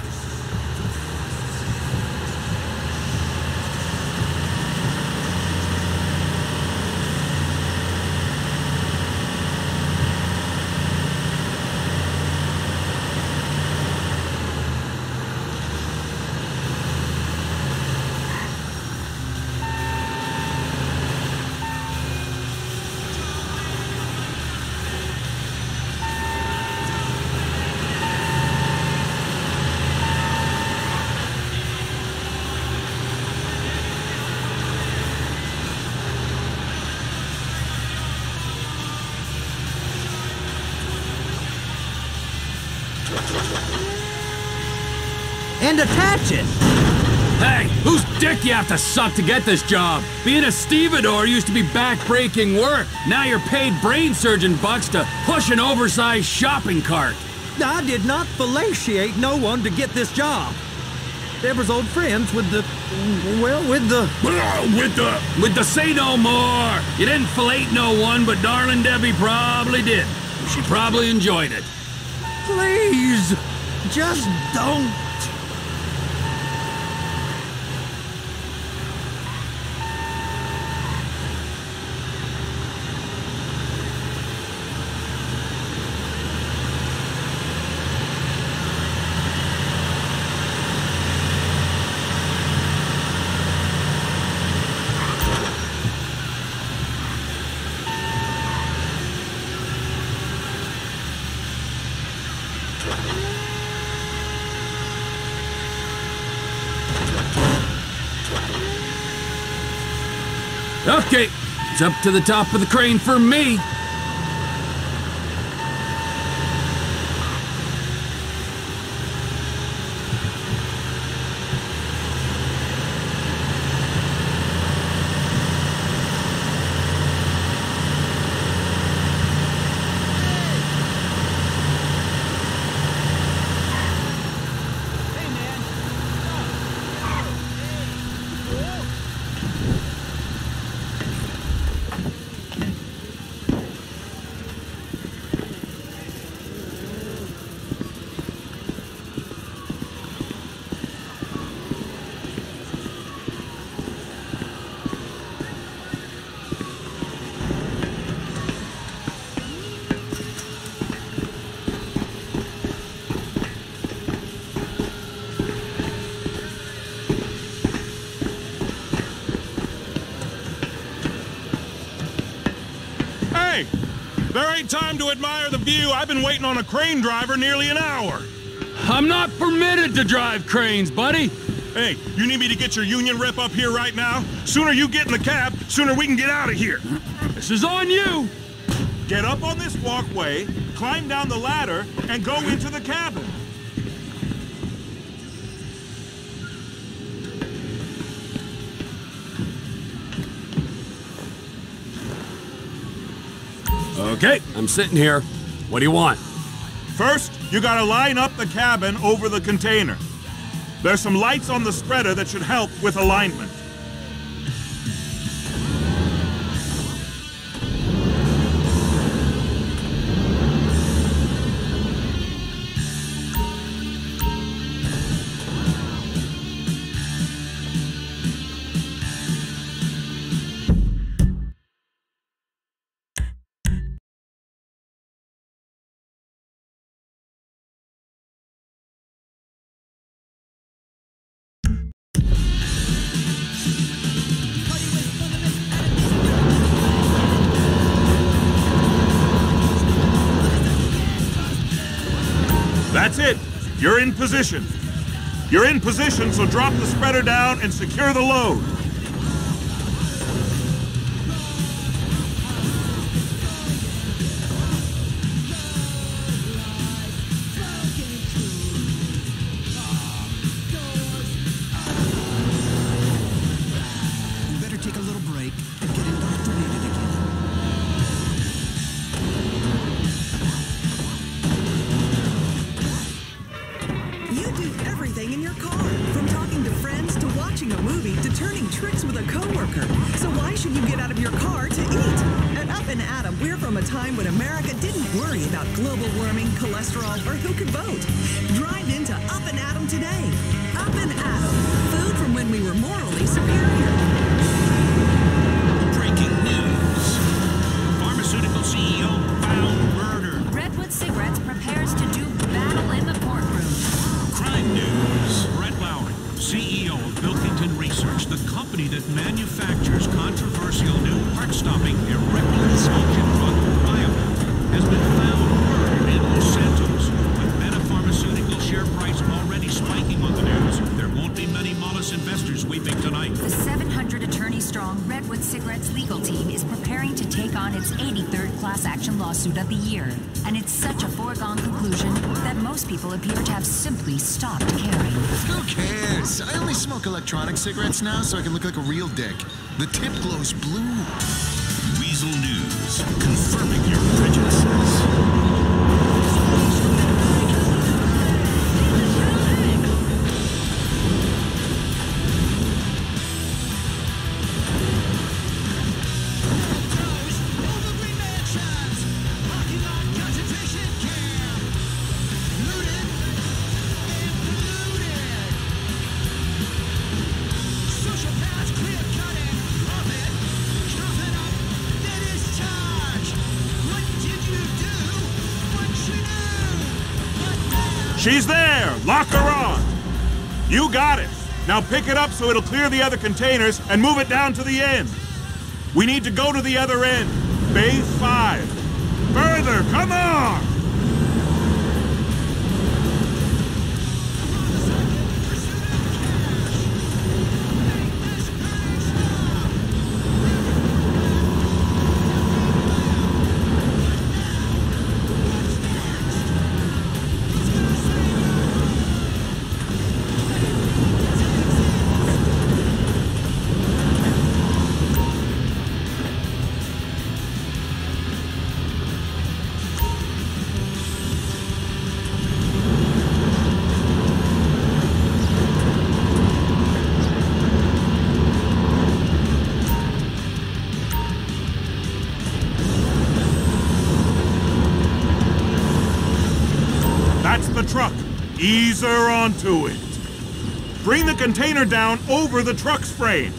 And attach it. Hey, whose dick you have to suck to get this job? Being a stevedore used to be back-breaking work. Now you're paid brain surgeon bucks to push an oversized shopping cart. I did not fellatiate no one to get this job. Deborah's old friends with the... Well, with the... With the... With the say no more. You didn't fillet no one, but darling Debbie probably did. She probably enjoyed it. Please, just don't. Up to the top of the crane for me. Hey! Ain't time to admire the view. I've been waiting on a crane driver nearly an hour. I'm not permitted to drive cranes, buddy. Hey, you need me to get your union rep up here right now? Sooner you get in the cab, sooner we can get out of here. This is on you. Get up on this walkway, climb down the ladder, and go into the cabin. Okay, I'm sitting here. What do you want? First, you gotta line up the cabin over the container. There's some lights on the spreader that should help with alignment. Position. You're in position, so drop the spreader down and secure the load. In your car, from talking to friends to watching a movie to turning tricks with a coworker. So why should you get out of your car to eat? At Up and Adam, we're from a time when America didn't worry about global warming, cholesterol, or who could vote. Drive into Up and Adam today. Up and Adam, company that manufactures controversial new heart-stopping erectile dysfunction drug Biomet, has been found murdered in Los Santos. With Meta Pharmaceutical share price already spiking on the news, there won't be many Mollis investors weeping tonight. The 700 attorney strong Redwood Cigarettes legal team take on its 83rd class action lawsuit of the year. And it's such a foregone conclusion that most people appear to have simply stopped caring. Who cares? I only smoke electronic cigarettes now so I can look like a real dick. The tip glows blue. Weazel News, confirming Now pick it up so it'll clear the other containers and move it down to the end. We need to go to the other end. Bay 5. Further, come on! Container down over the truck's frame.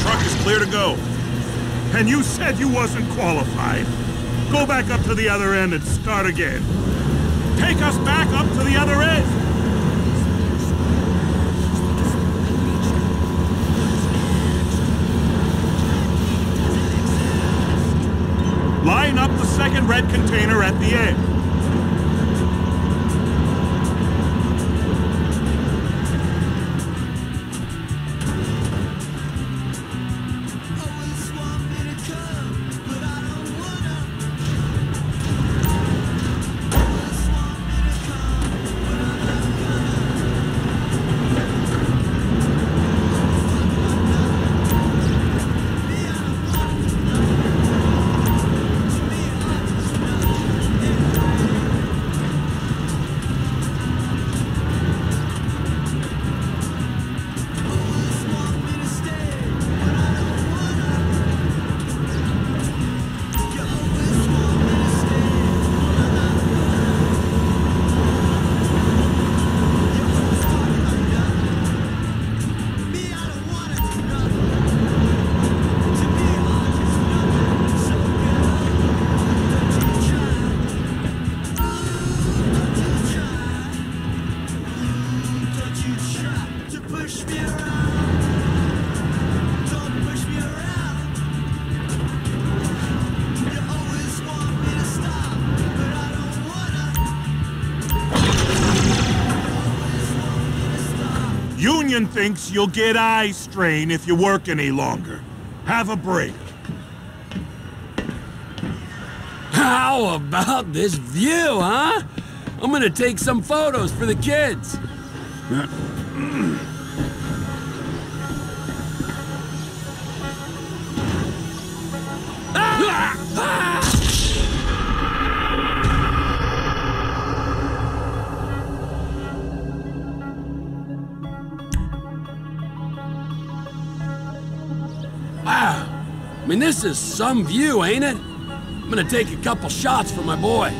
Truck is clear to go. And you said you wasn't qualified. Go back up to the other end and start again. Take us back up to the other edge. Line up the second red container at the end. Union thinks you'll get eye strain if you work any longer. Have a break. How about this view, huh? I'm gonna take some photos for the kids. This is some view, ain't it? I'm gonna take a couple shots for my boy.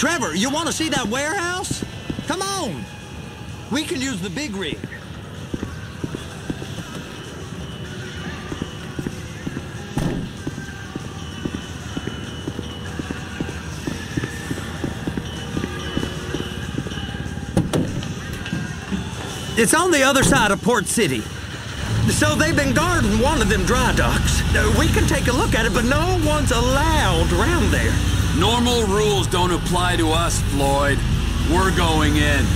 Trevor, you want to see that warehouse? Come on. We can use the big rig. It's on the other side of Port City. So they've been guarding one of them dry docks. We can take a look at it, but no one's allowed around there. Normal rules don't apply to us, Floyd. We're going in.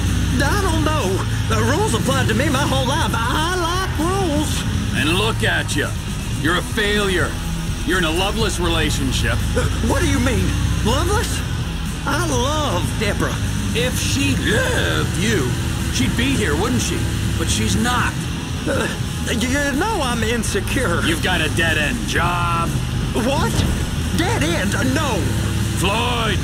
I don't know. The rules applied to me my whole life. I like rules. And look at you. You're a failure. You're in a loveless relationship. What do you mean? Loveless? I love Deborah. If she loved you, she'd be here, wouldn't she? But she's not. Uh, you know I'm insecure. You've got a dead-end job. What? Dead end? No. Floyd,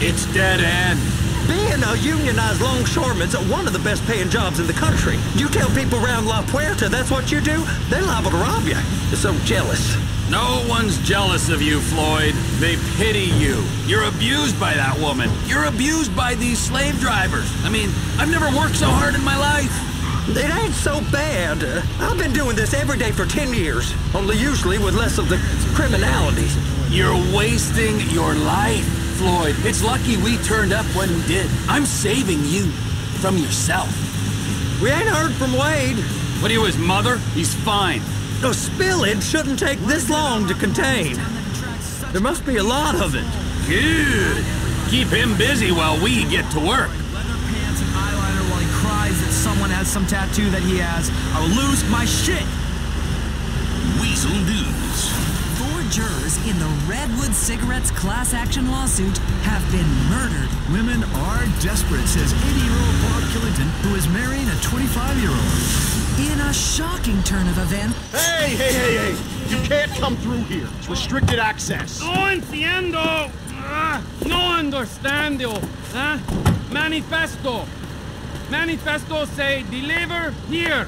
it's dead end. Being a unionized longshoreman's one of the best paying jobs in the country. You tell people around La Puerta that's what you do, they're liable to rob you. They're so jealous. No one's jealous of you, Floyd. They pity you. You're abused by that woman. You're abused by these slave drivers. I mean, I've never worked so hard in my life. It ain't so bad. Uh, I've been doing this every day for 10 years, only usually with less of the criminalities. You're wasting your life, Floyd. It's lucky we turned up when we did. I'm saving you from yourself. We ain't heard from Wade. What are you, his mother? He's fine. A spillage shouldn't take this long to contain. There must be a lot of it. Good. Keep him busy while we get to work. pants and eyeliner while he cries that someone has some tattoo that he has. I will lose my shit. Weazel News. Four jurors in the Redwood Cigarettes class action lawsuit have been murdered. Women are desperate, says 80-year-old Bob Killington, who is marrying a 25-year-old. In a shocking turn of events, Hey, hey, hey, hey! You can't come through here. It's restricted access. No entiendo. Ah, no understando. Huh? Manifesto. Manifesto say deliver here.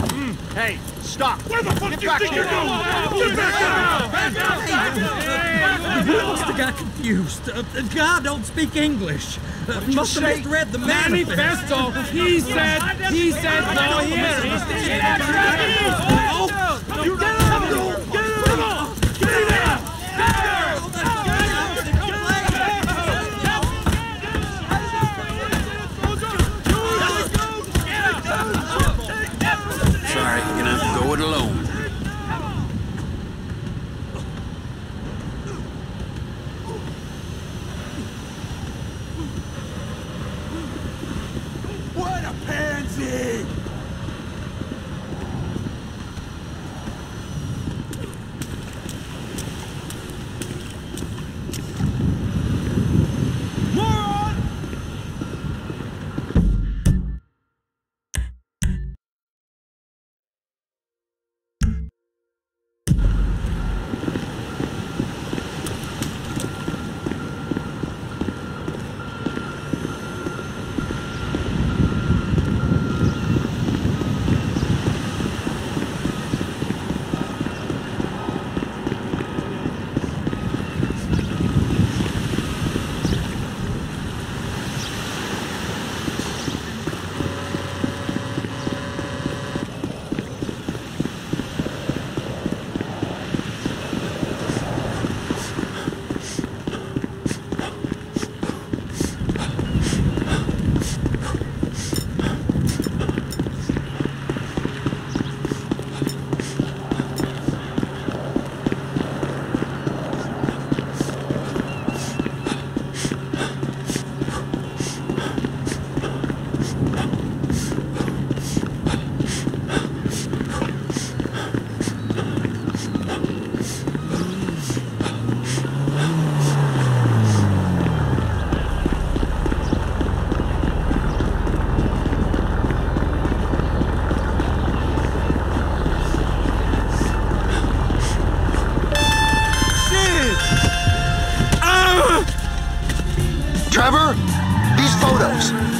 Mm, hey, stop. Where the fuck Get do you back think you're going? Get back He must have got confused. Uh, the guy don't speak English. Uh, must have say? misread the Manifesto. He said. He said go here. He said, Oh, you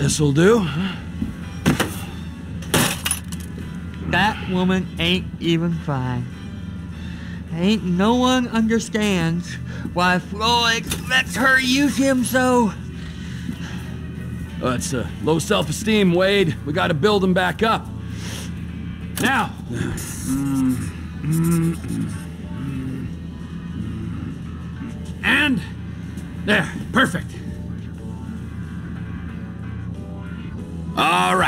This'll do. That woman ain't even fine. Ain't no one understands why Floyd lets her use him so. Oh, it's uh, low self-esteem, Wade. We got to build him back up. Now. And there, perfect.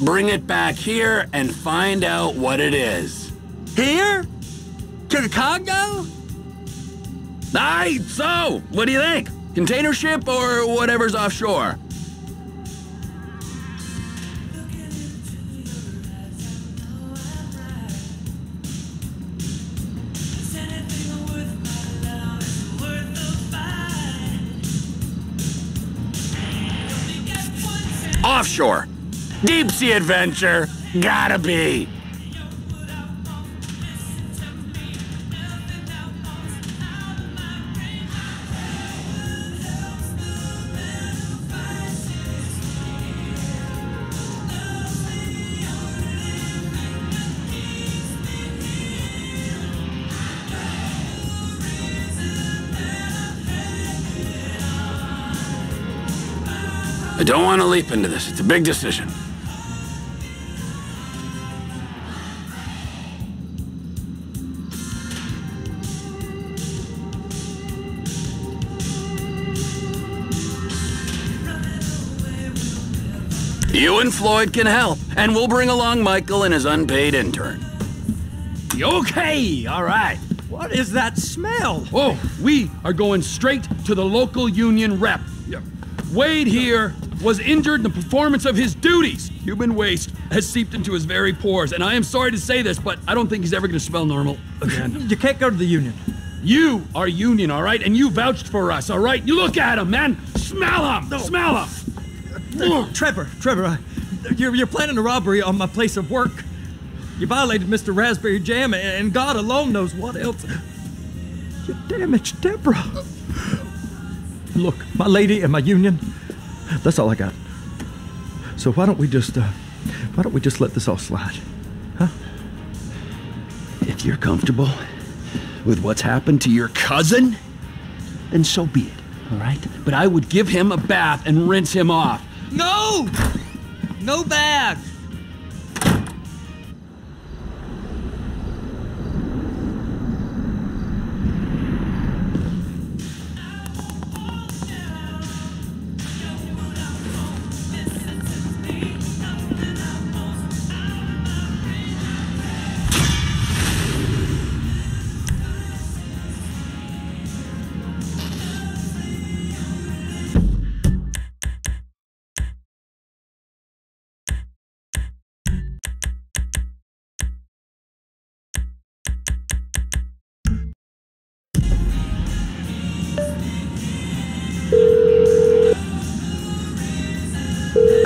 bring it back here, and find out what it is. Here? To the Congo? Aye, so, what do you think? Container ship or whatever's offshore? Offshore. Deep sea adventure. Gotta be. I don't want to leap into this. It's a big decision. You and Floyd can help, and we'll bring along Michael and his unpaid intern. Okay, all right. What is that smell? Oh, we are going straight to the local union rep. Yeah. Wade here was injured in the performance of his duties. Human waste has seeped into his very pores, and I am sorry to say this, but I don't think he's ever going to smell normal again. You can't go to the union. You are union, all right? And you vouched for us, all right? You look at him, man. Smell him. Smell him. Trevor, Trevor, uh, you're, you're planning a robbery on my place of work. You violated Mr. Raspberry Jam, and God alone knows what else. You damaged Deborah. Look, my lady and my union, that's all I got. So why don't we just, uh, why don't we just let this all slide? Huh? If you're comfortable with what's happened to your cousin, then so be it, all right? But I would give him a bath and rinse him off. No! No bag!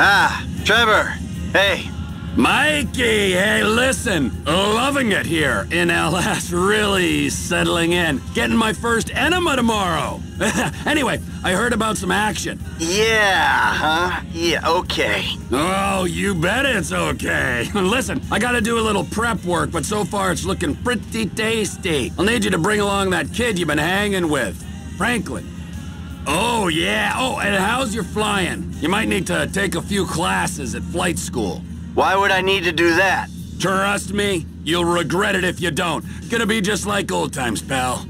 Ah, Trevor. Hey, Mikey, hey, listen. Loving it here in LS. Really settling in. Getting my first enema tomorrow. anyway, I heard about some action. Yeah, huh? Yeah, okay. Oh, you bet it's okay. listen, I gotta do a little prep work, but so far it's looking pretty tasty. I'll need you to bring along that kid you've been hanging with, Franklin. Oh, yeah. Oh, and how's your flying? You might need to take a few classes at flight school. Why would I need to do that? Trust me, you'll regret it if you don't. Gonna be just like old times, pal.